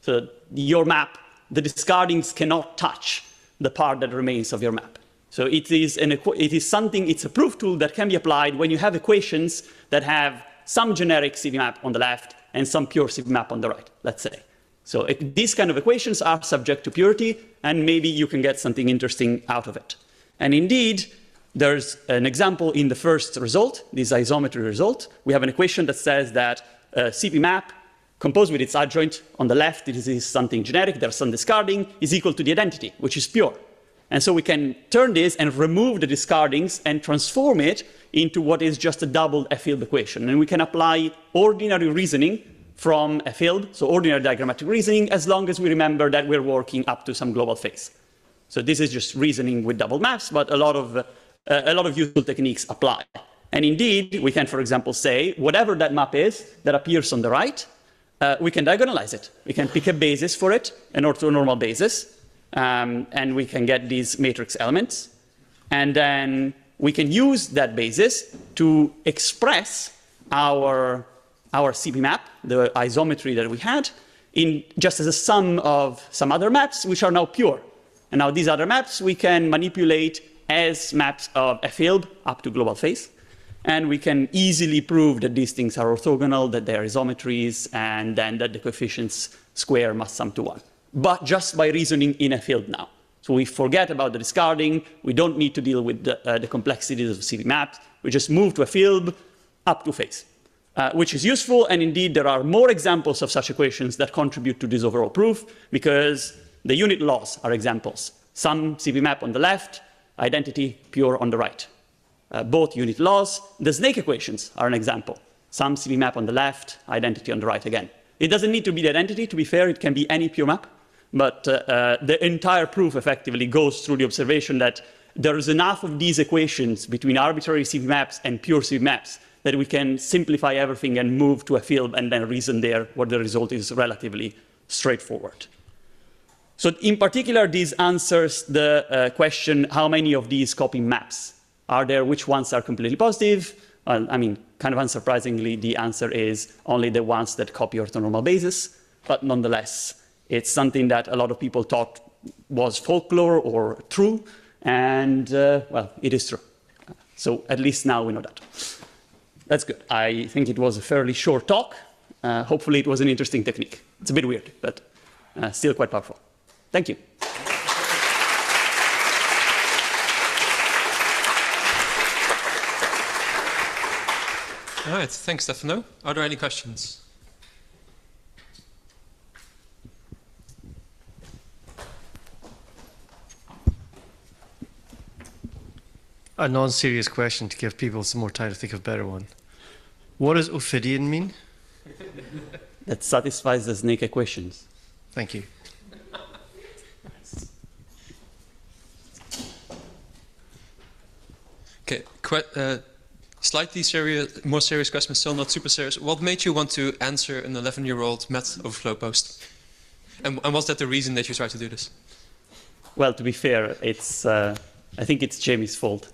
F: So your map, the discardings cannot touch the part that remains of your map. So it is, an, it is something, it's a proof tool that can be applied when you have equations that have some generic CP map on the left and some pure CP map on the right, let's say. So these kind of equations are subject to purity, and maybe you can get something interesting out of it. And indeed, there's an example in the first result, this isometry result. We have an equation that says that uh, a CP map composed with its adjoint on the left, it is something generic, there's some discarding, is equal to the identity, which is pure. And so we can turn this and remove the discardings and transform it into what is just a doubled F-Hilb equation. And we can apply ordinary reasoning from F-Hilb, so ordinary diagrammatic reasoning, as long as we remember that we're working up to some global phase. So this is just reasoning with double maps, but a lot of, uh, a lot of useful techniques apply. And indeed, we can, for example, say whatever that map is that appears on the right, uh, we can diagonalize it. We can pick a basis for it, an orthonormal basis, um, and we can get these matrix elements. And then we can use that basis to express our our CP map, the isometry that we had, in just as a sum of some other maps, which are now pure. And now these other maps we can manipulate as maps of F-Hilb up to global phase. And we can easily prove that these things are orthogonal, that they are isometries, and then that the coefficients square must sum to one. But just by reasoning in F-Hilb now. So we forget about the discarding. We don't need to deal with the, uh, the complexities of CP maps. We just move to F-Hilb up to phase uh, which is useful. And indeed, there are more examples of such equations that contribute to this overall proof because the unit laws are examples. Some CP map on the left, identity pure on the right. Uh, both unit laws. The snake equations are an example. Some CP map on the left, identity on the right again. It doesn't need to be the identity, to be fair, it can be any pure map. But uh, uh, the entire proof effectively goes through the observation that there is enough of these equations between arbitrary CP maps and pure CP maps that we can simplify everything and move to F-Hilb and then reason there where the result is relatively straightforward. So in particular, this answers the uh, question, how many of these copy maps are there? Which ones are completely positive? Well, I mean, kind of unsurprisingly, the answer is only the ones that copy orthonormal basis. But nonetheless, it's something that a lot of people thought was folklore or true. And, uh, well, it is true. So at least now we know that. That's good. I think it was a fairly short talk. Uh, hopefully, it was an interesting technique. It's a bit weird, but uh, still quite powerful. Thank you.
B: All right, thanks, Stefano. Are there any questions?
G: A non-serious question to give people some more time to think of a better one. What does Ophidian mean?
F: That satisfies the snake equations.
G: Thank you.
B: Okay, uh, slightly serious, more serious question, still not super serious. What made you want to answer an 11-year-old MathOverflow post? And, and, was that the reason that you tried to do this?
F: Well, to be fair, it's uh, I think it's Jamie's fault.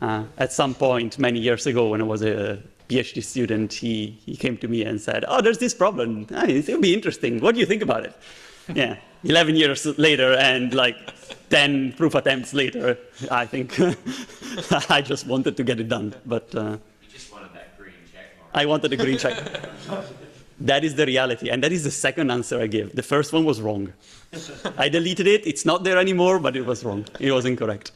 F: Uh, at some point, many years ago, when I was a PhD student, he, he came to me and said, Oh, there's this problem. Ah, it will be interesting. What do you think about it? yeah, 11 years later and like 10 proof attempts later, I think I just wanted to get it done. But uh,
D: you just wanted that green check mark.
F: I wanted a green check. That is the reality. And that is the second answer I give. The first one was wrong. I deleted it. It's not there anymore, but it was wrong. It was incorrect.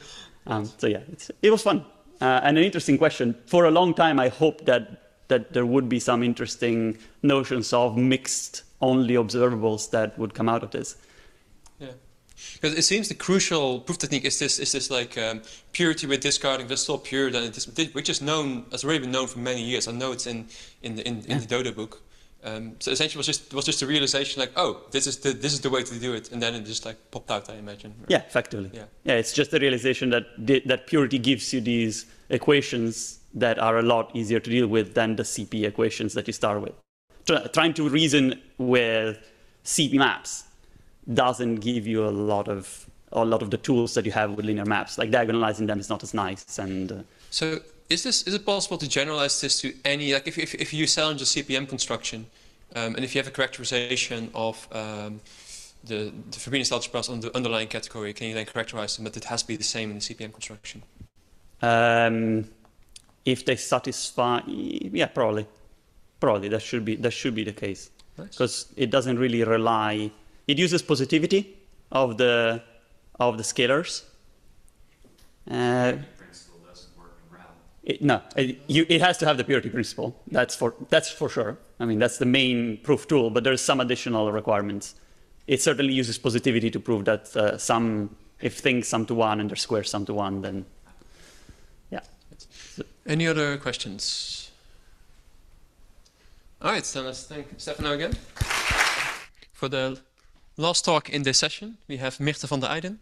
F: Um, so yeah, it was fun uh, and an interesting question. For a long time, I hoped that that there would be some interesting notions of mixed only observables that would come out of this.
B: Yeah, because it seems the crucial proof technique is this is this like um, purity with discarding. That's still pure. Then it is, which is known, has already been known for many years. I know it's in in the in, in the Dodo book. Um, so essentially, it was just was just a realization, like, oh, this is the this is the way to do it, and then it just like popped out. I imagine.
F: Yeah, effectively.
B: Yeah,
F: yeah. It's just a realization that that purity gives you these equations that are a lot easier to deal with than the CP equations that you start with. trying to reason with CP maps doesn't give you a lot of a lot of the tools that you have with linear maps. Like diagonalizing them is not as nice. And uh,
B: so is this is it possible to generalize this to any like if if, if you challenge a CPM construction, um, and if you have a characterization of um, the, the Frobenius algebras on the underlying category, can you then characterize them that it has to be the same in the CPM construction?
F: Um, if they satisfy, yeah, probably, probably that should be that should be the case because nice. it doesn't really rely. It uses positivity of the of the scalars. Uh, it, no, it, you, it, has to have the purity principle. That's for, that's for sure. I mean, that's the main proof tool, but there's some additional requirements. It certainly uses positivity to prove that uh, some, if things sum to one and their squares sum to one, then yeah.
B: Any other questions? All right, so let's thank Stefano again. For the last talk in this session, we have Mirte van der Eyden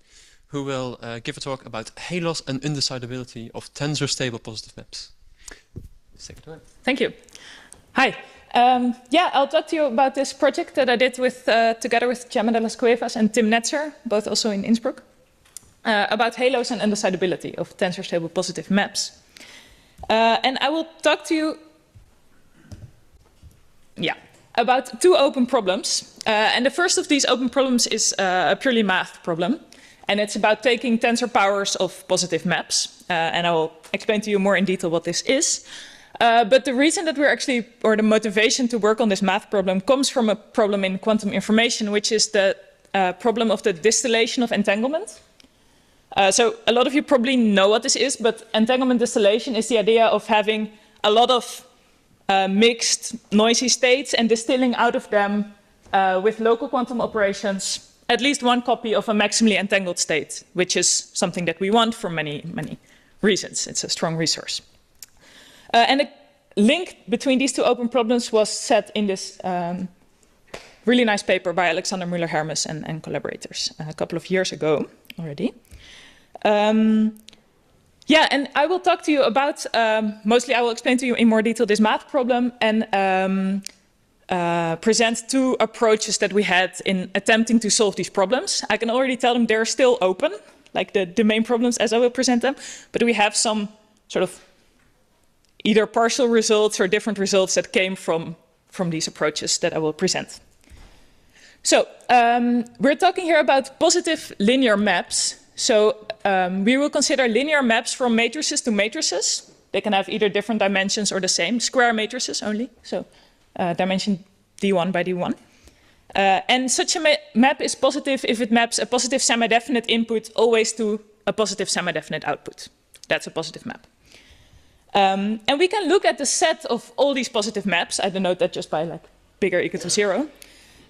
B: who will uh, give a talk about halos and undecidability of tensor stable positive maps.
H: Thank you. Hi. Um, yeah, I'll talk to you about this project that I did with, uh, together with Gemma de las Cuevas and Tim Netzer, both also in Innsbruck, uh, about halos and undecidability of tensor stable positive maps. Uh, and I will talk to you, yeah, about two open problems. Uh, and the first of these open problems is uh, a purely math problem. And it's about taking tensor powers of positive maps. Uh, and I will explain to you more in detail what this is. Uh, but the reason that we're actually, or the motivation to work on this math problem comes from a problem in quantum information, which is the uh, problem of the distillation of entanglement. Uh, so a lot of you probably know what this is, but entanglement distillation is the idea of having a lot of uh, mixed noisy states and distilling out of them uh, with local quantum operations at least one copy of a maximally entangled state, which is something that we want for many, many reasons. It's a strong resource. Uh, and the link between these two open problems was set in this um, really nice paper by Alexander Müller-Hermes and, and, collaborators uh, a couple of years ago already. Um, yeah, and I will talk to you about, um, mostly I will explain to you in more detail this math problem and um, uh, present two approaches that we had in attempting to solve these problems. I can already tell them they're still open, like the, the main problems as I will present them, but we have some sort of either partial results or different results that came from, from these approaches that I will present. So um, we're talking here about positive linear maps. So um, we will consider linear maps from matrices to matrices. They can have either different dimensions or the same, square matrices only. So dimension d1 by d1. Uh, and such a ma map is positive if it maps a positive semi-definite input always to a positive semi-definite output. That's a positive map. Um, and we can look at the set of all these positive maps. I denote that just by like bigger equal to zero.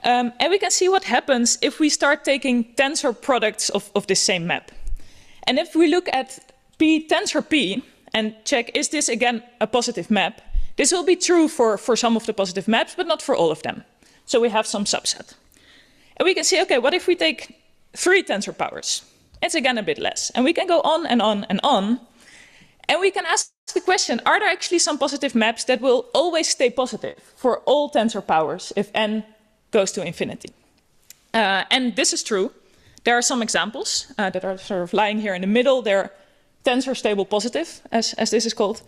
H: Um, and we can see what happens if we start taking tensor products of, of this same map. And if we look at P tensor P and check, is this again a positive map? This will be true for, for some of the positive maps, but not for all of them. So we have some subset. And we can say, okay, what if we take three tensor powers? It's again a bit less. And we can go on and on and on. And we can ask the question, are there actually some positive maps that will always stay positive for all tensor powers if n goes to infinity? Uh, and this is true. There are some examples uh, that are sort of lying here in the middle. They're tensor stable positive, as, as this is called.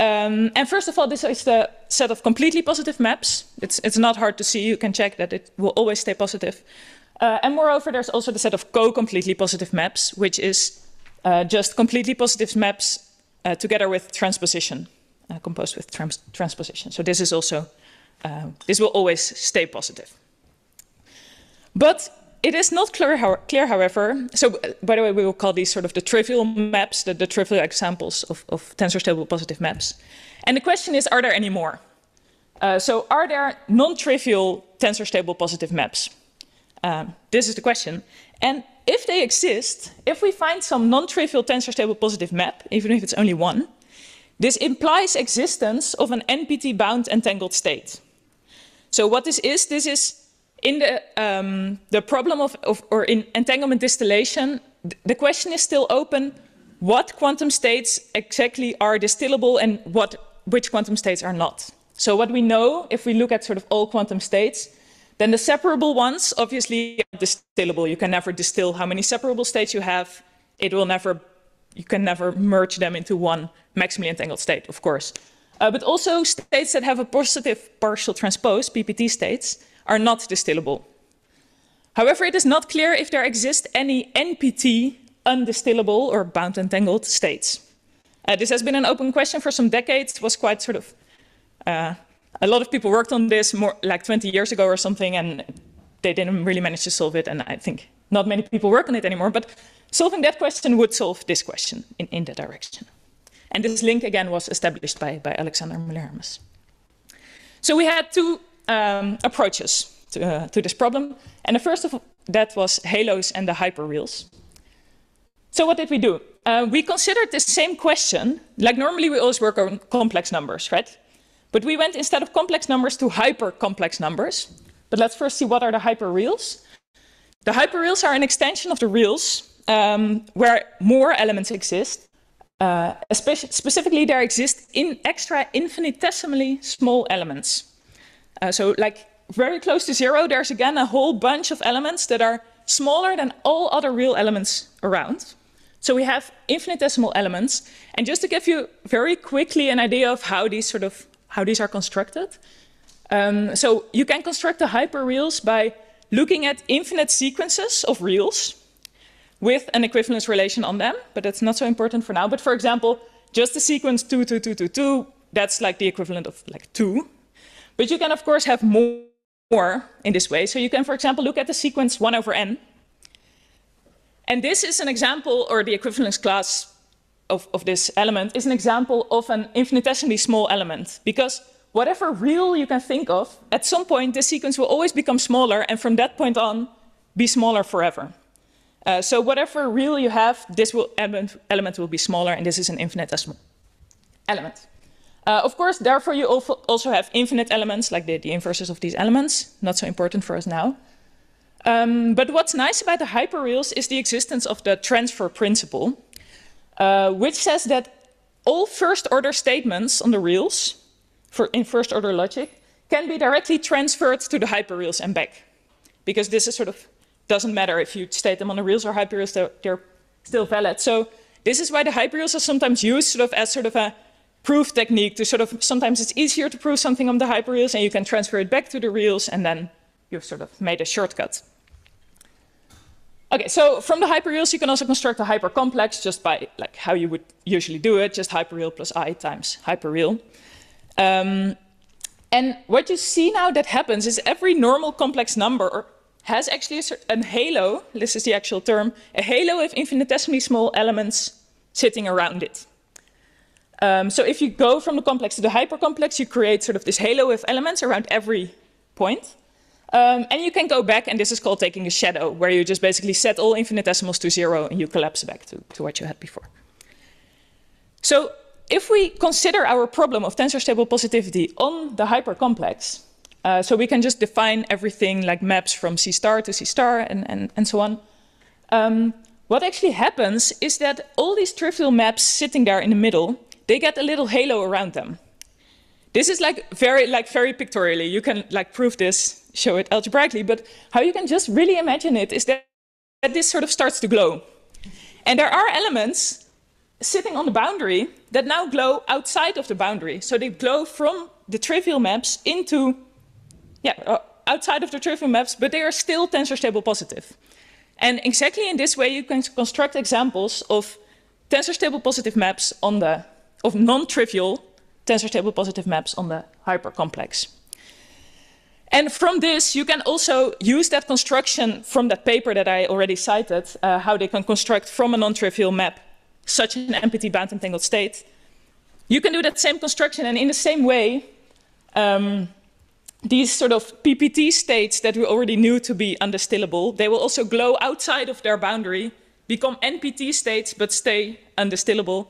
H: Um, and first of all, this is the set of completely positive maps. It's, it's not hard to see. You can check that it will always stay positive. Uh, and moreover, there's also the set of co-completely positive maps, which is uh, just completely positive maps uh, together with transposition, uh, composed with trans transposition. So this is also uh, this will always stay positive. But it is not clear, how, clear, however, so uh, by the way, we will call these sort of the trivial maps, the, the trivial examples of, of tensor stable positive maps. And the question is, are there any more? Uh, so are there non-trivial tensor stable positive maps? Um, this is the question. And if they exist, if we find some non-trivial tensor stable positive map, even if it's only one, this implies existence of an NPT-bound entangled state. So what this is, this is in the, um, the problem of, of, or in entanglement distillation, the question is still open, what quantum states exactly are distillable and what, which quantum states are not. So what we know, if we look at sort of all quantum states, then the separable ones obviously are distillable. You can never distill how many separable states you have. It will never, you can never merge them into one maximally entangled state, of course. Uh, but also states that have a positive partial transpose, PPT states, are not distillable. However, it is not clear if there exist any NPT undistillable or bound entangled states. Uh, this has been an open question for some decades. It was quite sort of uh, a lot of people worked on this more like 20 years ago or something, and they didn't really manage to solve it. And I think not many people work on it anymore. But solving that question would solve this question in, in that direction. And this link again was established by, by Alexander Müller-Hermes. So we had two um, approaches to, uh, to, this problem. And the first of that was halos and the hyperreals. So what did we do? Uh, we considered the same question, like normally we always work on complex numbers, right? But we went instead of complex numbers to hyper-complex numbers. But let's first see what are the hyperreals. The hyperreals are an extension of the reals um, where more elements exist. Uh, specifically, there exist in extra infinitesimally small elements. Uh, so like very close to zero, there's again a whole bunch of elements that are smaller than all other real elements around. So we have infinitesimal elements. And just to give you very quickly an idea of how these sort of how these are constructed. Um, so you can construct the hyperreals by looking at infinite sequences of reals with an equivalence relation on them, but that's not so important for now. But for example, just the sequence 2, 2, 2, 2, 2, that's like the equivalent of like 2. But you can, of course, have more in this way. So you can, for example, look at the sequence 1 over n. And this is an example, or the equivalence class of, of this element is an example of an infinitesimally small element. Because whatever real you can think of, at some point this sequence will always become smaller, and from that point on, be smaller forever. Uh, so whatever real you have, this will, element, element will be smaller, and this is an infinitesimal element. Uh, of course, therefore, you also have infinite elements, like the, the inverses of these elements. Not so important for us now. Um, but what's nice about the hyperreals is the existence of the transfer principle uh, which says that all first order statements on the reals for in first order logic can be directly transferred to the hyperreals and back. Because this is sort of doesn't matter if you state them on the reals or hyperreals, they're, they're still valid. So this is why the hyperreals are sometimes used sort of as sort of a proof technique to sort of sometimes it's easier to prove something on the hyperreals and you can transfer it back to the reals and then you've sort of made a shortcut. Okay, so from the hyperreals, you can also construct a hypercomplex just by like how you would usually do it, just hyperreal plus i times hyperreal. Um, and what you see now that happens is every normal complex number has actually a, a halo, this is the actual term, a halo of infinitesimally small elements sitting around it. Um, so if you go from the complex to the hypercomplex, you create sort of this halo of elements around every point. Um, and you can go back, and this is called taking a shadow, where you just basically set all infinitesimals to zero and you collapse back to, to what you had before. So if we consider our problem of tensor stable positivity on the hypercomplex, uh, so we can just define everything like maps from C star to C star and, and, and so on. Um, what actually happens is that all these trivial maps sitting there in the middle, they get a little halo around them. This is like very, like very pictorially. You can like prove this show it algebraically, but how you can just really imagine it is that, that this sort of starts to glow. And there are elements sitting on the boundary that now glow outside of the boundary. So they glow from the trivial maps into, yeah, uh, outside of the trivial maps, but they are still tensor stable positive. And exactly in this way, you can construct examples of tensor stable positive maps on the, of non-trivial tensor stable positive maps on the hypercomplex. And from this, you can also use that construction from that paper that I already cited, uh, how they can construct from a non-trivial map such an NPT bound entangled state. You can do that same construction, and in the same way, um, these sort of PPT states that we already knew to be undistillable, they will also glow outside of their boundary, become NPT states, but stay undistillable.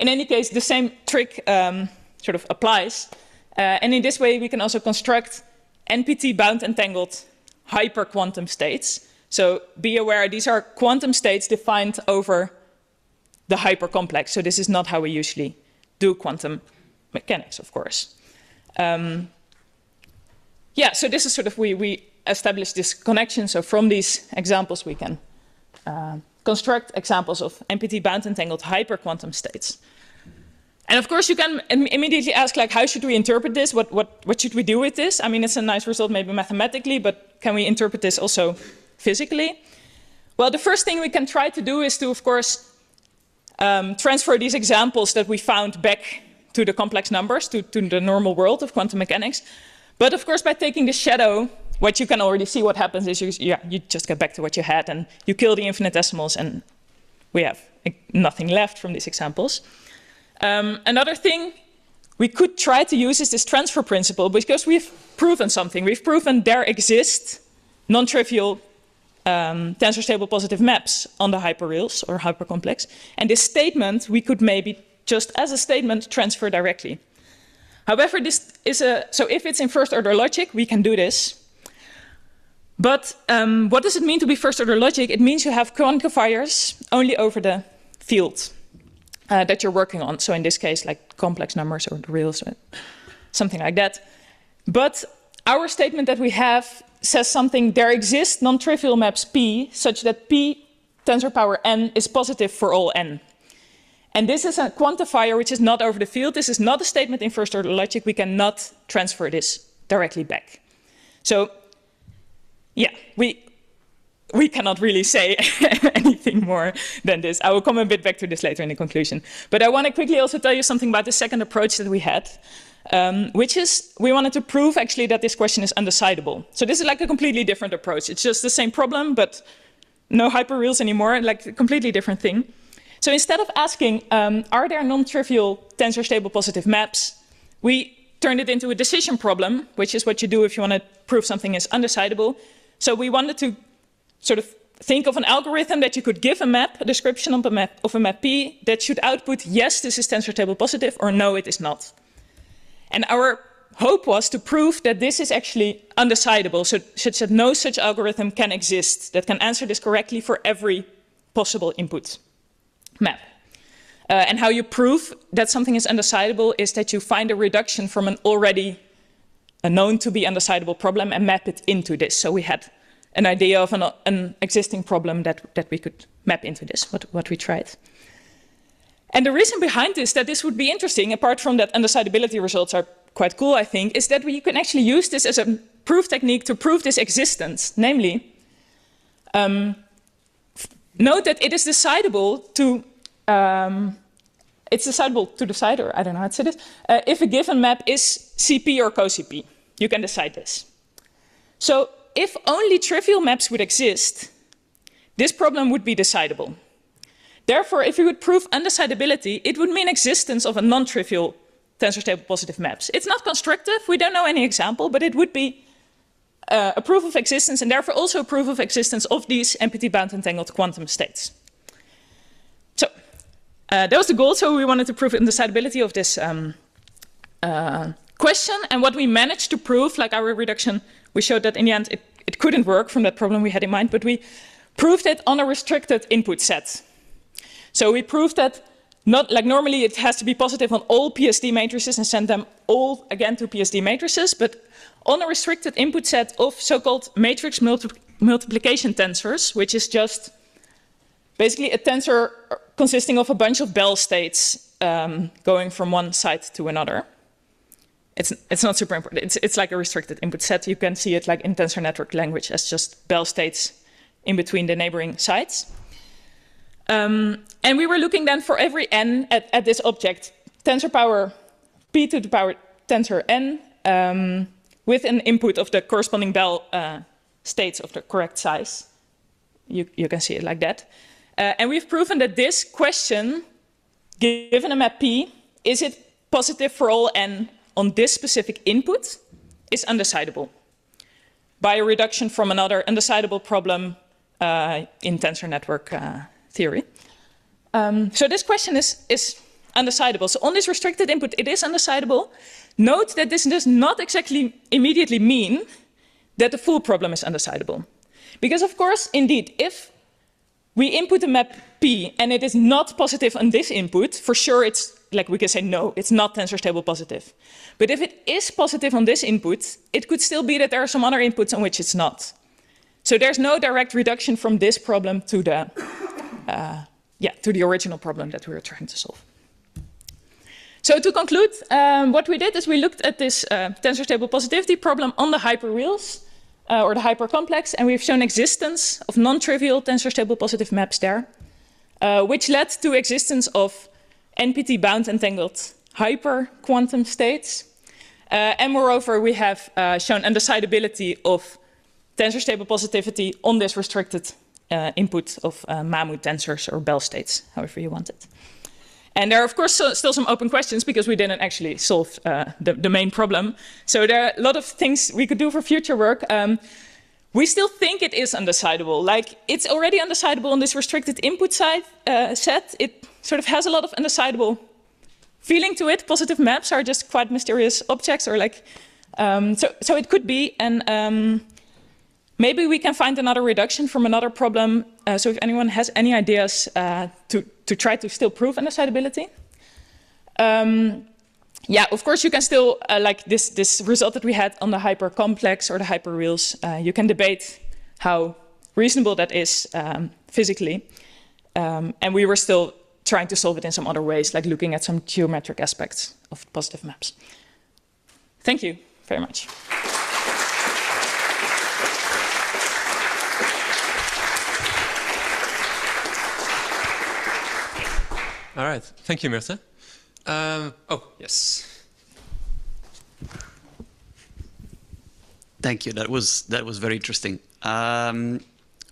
H: In any case, the same trick um, sort of applies. Uh, and in this way, we can also construct NPT bound entangled hyperquantum states. So be aware, these are quantum states defined over the hypercomplex. So this is not how we usually do quantum mechanics, of course. Um, yeah, so this is sort of, we, we establish this connection. So from these examples, we can uh, construct examples of NPT bound entangled hyperquantum states. And of course, you can Im immediately ask, like, how should we interpret this? What, what, what should we do with this? I mean, it's a nice result maybe mathematically, but can we interpret this also physically? Well, the first thing we can try to do is to, of course, um, transfer these examples that we found back to the complex numbers, to, to the normal world of quantum mechanics. But of course, by taking the shadow, what you can already see what happens is you, yeah, you just get back to what you had and you kill the infinitesimals and we have nothing left from these examples. Um, another thing we could try to use is this transfer principle because we've proven something. We've proven there exist non-trivial um, tensor stable positive maps on the hyperreals or hypercomplex. And this statement we could maybe just as a statement transfer directly. However, this is a, so if it's in first order logic, we can do this. But um, what does it mean to be first order logic? It means you have quantifiers only over the field uh, that you're working on. So in this case, like complex numbers or the reals, or something like that. But our statement that we have says something, there exist non-trivial maps P such that P tensor power n is positive for all n. And this is a quantifier which is not over the field. This is not a statement in first order logic. We cannot transfer this directly back. So yeah, we, we cannot really say anything more than this. I will come a bit back to this later in the conclusion. But I want to quickly also tell you something about the second approach that we had, um, which is we wanted to prove actually that this question is undecidable. So this is like a completely different approach. It's just the same problem, but no hyperreals anymore, like a completely different thing. So instead of asking, um, are there non-trivial tensor stable positive maps, we turned it into a decision problem, which is what you do if you want to prove something is undecidable. So we wanted to sort of think of an algorithm that you could give a map, a description of a map, of a map P, that should output, yes, this is tensor stable positive, or no, it is not. And our hope was to prove that this is actually undecidable, so, such that no such algorithm can exist that can answer this correctly for every possible input map. Uh, and how you prove that something is undecidable is that you find a reduction from an already a known to be undecidable problem and map it into this. So we had an idea of an, an existing problem that, that we could map into this, what, what we tried. And the reason behind this, that this would be interesting, apart from that undecidability results are quite cool, I think, is that we can actually use this as a proof technique to prove this existence. Namely, um, note that it is decidable to, um, it's decidable to decide, or I don't know how to say this, uh, if a given map is CP or co-CP. You can decide this. So if only trivial maps would exist, this problem would be decidable. Therefore, if we would prove undecidability, it would mean existence of a non-trivial tensor stable positive maps. It's not constructive, we don't know any example, but it would be uh, a proof of existence and therefore also a proof of existence of these NPT bound entangled quantum states. So uh, that was the goal, so we wanted to prove undecidability of this um, uh, question and what we managed to prove, like our reduction we showed that in the end it, it couldn't work from that problem we had in mind, but we proved it on a restricted input set. So we proved that not like normally it has to be positive on all PSD matrices and send them all again to PSD matrices, but on a restricted input set of so-called matrix multi multiplication tensors, which is just basically a tensor consisting of a bunch of Bell states um, going from one side to another it's, it's not super important. It's, it's like a restricted input set. You can see it like in tensor network language as just Bell states in between the neighboring sites. Um, and we were looking then for every n at, at, this object, tensor power p to the power tensor n, um, with an input of the corresponding Bell uh, states of the correct size. You, you can see it like that. Uh, and we've proven that this question, given a map P, is it positive for all n on this specific input, is undecidable by a reduction from another undecidable problem uh, in tensor network uh, theory. Um, so this question is, is undecidable. So on this restricted input, it is undecidable. Note that this does not exactly immediately mean that the full problem is undecidable. Because of course, indeed, if we input a map P and it is not positive on this input, for sure it's like we can say no, it's not tensor stable positive. But if it is positive on this input, it could still be that there are some other inputs on which it's not. So there's no direct reduction from this problem to the, uh, yeah, to the original problem that we were trying to solve. So to conclude, um, what we did is we looked at this uh, tensor stable positivity problem on the hyperreals, uh, or the hypercomplex, and we've shown existence of non-trivial tensor stable positive maps there, uh, which led to existence of NPT-bound entangled hyper-quantum states. Uh, and moreover, we have uh, shown undecidability of tensor stable positivity on this restricted uh, input of uh, Mahmut tensors or Bell states, however you want it. And there are, of course, so, still some open questions because we didn't actually solve uh, the, the, main problem. So there are a lot of things we could do for future work. Um, we still think it is undecidable. Like, it's already undecidable on this restricted input side, uh, set. It sort of has a lot of undecidable feeling to it. Positive maps are just quite mysterious objects, or like, um, so, so it could be. And um, maybe we can find another reduction from another problem. Uh, so if anyone has any ideas uh, to, to try to still prove undecidability. Um, yeah, of course you can still, uh, like this, this result that we had on the hypercomplex or the hyperreals, uh, you can debate how reasonable that is um, physically. Um, and we were still trying to solve it in some other ways, like looking at some geometric aspects of positive maps. Thank you very much.
B: All right. Thank you, Mirte. Um, oh, yes.
F: Thank you. That was that was very interesting. Um,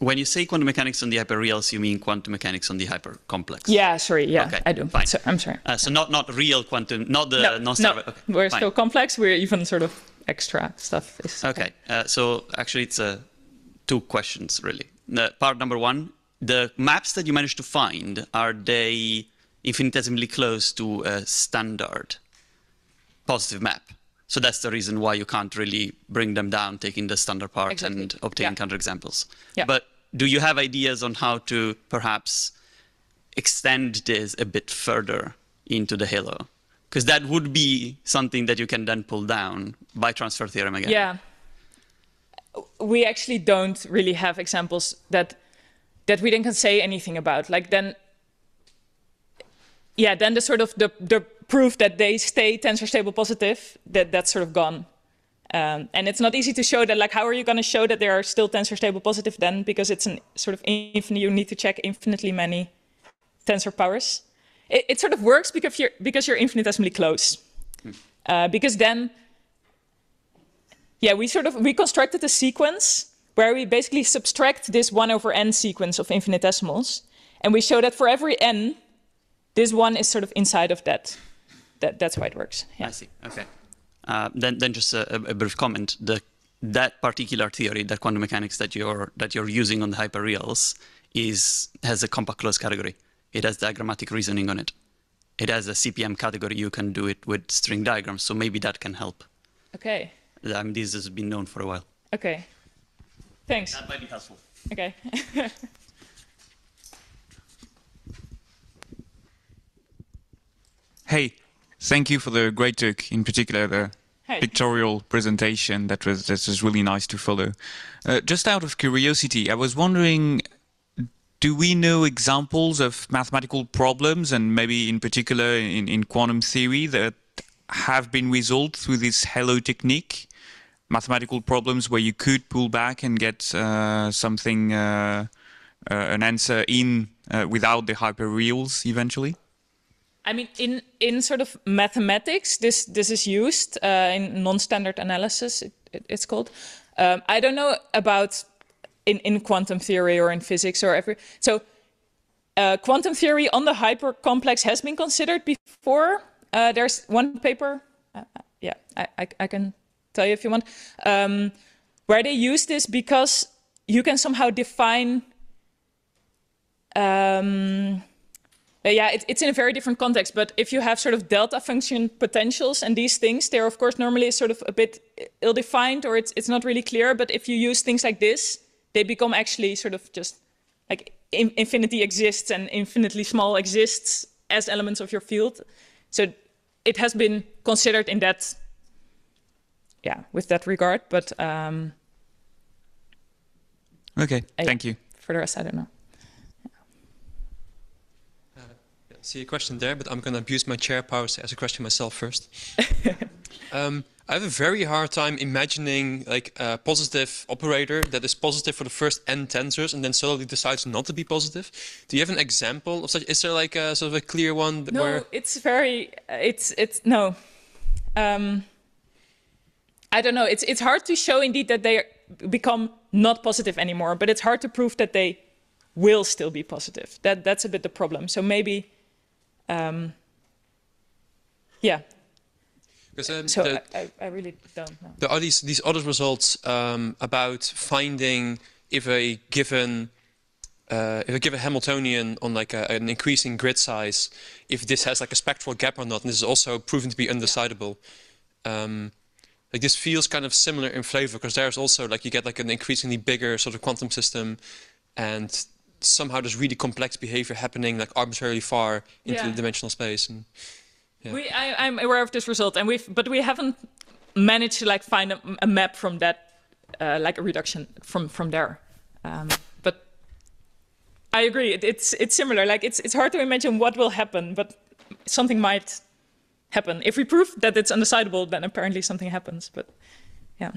F: when you say quantum mechanics on the hyperreals, you mean quantum mechanics on the hypercomplex?
H: Yeah, sorry. Yeah,
F: okay,
H: I do.
F: Fine.
H: So, I'm sorry.
F: Uh, so not not real quantum, not the
H: no,
F: non
H: no.
F: Okay,
H: we're
F: fine.
H: still complex. We're even sort of extra stuff. Is,
F: okay. Uh, so actually, it's uh, two questions really. The part number one: the maps that you managed to find are they infinitesimally close to a standard positive map. So that's the reason why you can't really bring them down, taking the standard part
H: Exactly.
F: and obtaining
H: Yeah.
F: counterexamples.
H: Yeah.
F: But do you have ideas on how to perhaps extend this a bit further into the halo? Because that would be something that you can then pull down by transfer theorem again.
H: Yeah. We actually don't really have examples that that we then can say anything about. Like then, yeah, then the sort of the the proof that they stay tensor stable positive that that's sort of gone. Um, and it's not easy to show that. Like, how are you going to show that they are still tensor stable positive then? Because it's an sort of infinite. You need to check infinitely many tensor powers. It, it sort of works because you're because you're infinitesimally close. Uh, because then yeah, we sort of we constructed a sequence where we basically subtract this 1 over n sequence of infinitesimals, and we show that for every n, this one is sort of inside of that. That that's why it works. Yeah.
F: I see. Okay. Uh, then, then just a, a brief comment. The that particular theory, that quantum mechanics that you're that you're using on the hyperreals, is has a compact closed category. It has diagrammatic reasoning on it. It has a CPM category. You can do it with string diagrams, so maybe that can help.
H: Okay.
F: I mean, this has been known for a while.
H: Okay. Thanks.
F: That might be helpful.
H: Okay.
I: Hey, thank you for the great talk, in particular the
H: Hey.
I: pictorial presentation. That was that was really nice to follow. Uh, just out of curiosity, I was wondering, do we know examples of mathematical problems, and maybe in particular in, in quantum theory, that have been resolved through this halo technique? Mathematical problems where you could pull back and get uh, something, uh, uh, an answer in uh, without the hyperreals eventually.
H: I mean, in in sort of mathematics, this this is used uh, in non-standard analysis. It, it, it's called. Um, I don't know about in in quantum theory or in physics or every. So, uh, quantum theory on the hypercomplex has been considered before. Uh, there's one paper. Uh, yeah, I, I, I can tell you if you want, um, where they use this because you can somehow define. Um, uh, yeah, it, it's in a very different context. But if you have sort of delta function potentials and these things, they're of course normally sort of a bit ill-defined or it's it's not really clear. But if you use things like this, they become actually sort of just like in, infinity exists and infinitely small exists as elements of your field. So it has been considered in that, yeah, with that regard. But um,
I: Okay,
H: I-
I: thank you.
H: for the rest, I don't know.
B: See a question there, but I'm going to abuse my chair powers as a question myself first. um, I have a very hard time imagining like a positive operator that is positive for the first n tensors and then suddenly decides not to be positive. Do you have an example of such? Is there like a sort of a clear one
H: No,
B: where?
H: it's very, it's it's no. Um, I don't know. It's it's hard to show indeed that they become not positive anymore, but it's hard to prove that they will still be positive. That that's a bit the problem. So maybe, um, yeah.
B: Because um,
H: So
B: the,
H: I, I, I really don't know.
B: there are these these other results um, about finding if a given uh, if a given Hamiltonian on like a, an increasing grid size, if this has like a spectral gap or not, and this is also proven to be undecidable. Um, like this feels kind of similar in flavor because there's also like you get like an increasingly bigger sort of quantum system, and somehow there's really complex behavior happening like arbitrarily far into
H: Yeah.
B: the dimensional space. And Yeah.
H: We, I, I'm aware of this result, and we've, but we haven't managed to like find a, a map from that, uh, like a reduction from from there. Um, but I agree, it, it's it's similar. Like it's it's hard to imagine what will happen, but something might happen. If we prove that it's undecidable, then apparently something happens. But yeah.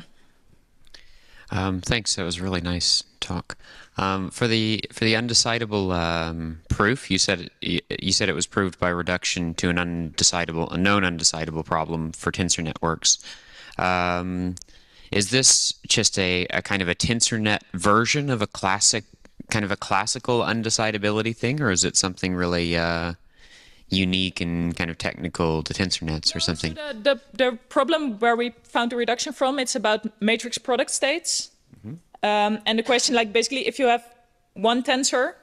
E: Um, thanks. That was a really nice talk. Um, for the for the undecidable um, proof, you said it, you said it was proved by reduction to an undecidable, a known undecidable problem for tensor networks. Um, is this just a, a kind of a TensorNet version of a classic, kind of a classical undecidability thing, or is it something really uh, unique and kind of technical to TensorNets or something?
H: So the, the the problem where we found the reduction from it's about matrix product states. Um, and the question, like basically, if you have one tensor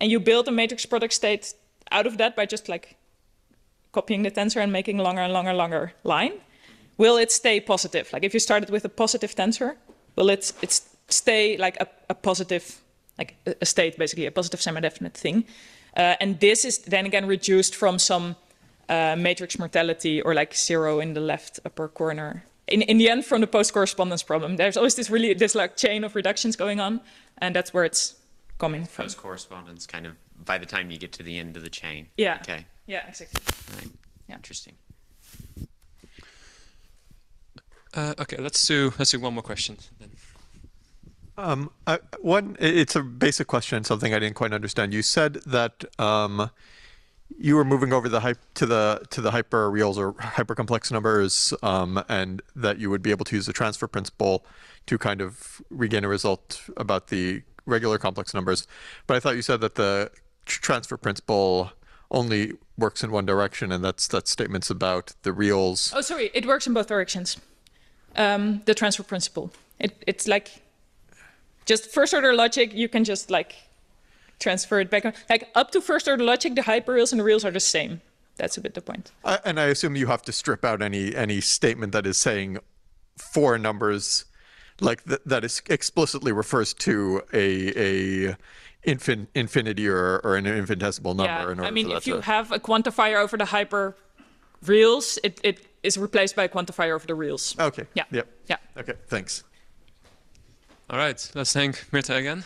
H: and you build a matrix product state out of that by just like copying the tensor and making longer and longer, and longer line, will it stay positive? Like if you started with a positive tensor, will it it stay like a, a positive, like a, a state basically, a positive semi-definite thing? Uh, and this is then again reduced from some uh, matrix mortality or like zero in the left upper corner. In, in the end, from the Post-correspondence problem, there's always this really this like chain of reductions going on, and that's where it's coming from.
E: Post correspondence, kind of by the time you get to the end of the chain.
H: Yeah.
E: Okay.
H: Yeah, exactly.
E: Right.
H: Yeah.
E: Interesting.
B: uh, okay, let's do let's do one more question. Then.
J: Um, I, one, it's a basic question, something I didn't quite understand. You said that um, you were moving over the hype to the to the hyper reals or hyper complex numbers, um, and that you would be able to use the transfer principle to kind of regain a result about the regular complex numbers. But I thought you said that the transfer principle only works in one direction, and that's that's statements about the reals.
H: Oh, sorry, it works in both directions. Um, the transfer principle. It, it's like just first order logic. You can just like transfer it back. Like up to first order logic, the hyperreals and the reals are the same. That's a bit the point.
J: I, and I assume you have to strip out any any statement that is saying four numbers, like th- that is explicitly refers to a a infin- infinity or, or an infinitesimal number.
H: yeah,
J: in order
H: I mean, if you
J: to-
H: have a quantifier over the hyper reals, it, it is replaced by a quantifier over the reals.
J: okay.
H: Yeah.
J: Yep.
H: Yeah.
J: Okay. Thanks.
B: All right, let's thank Mirte again.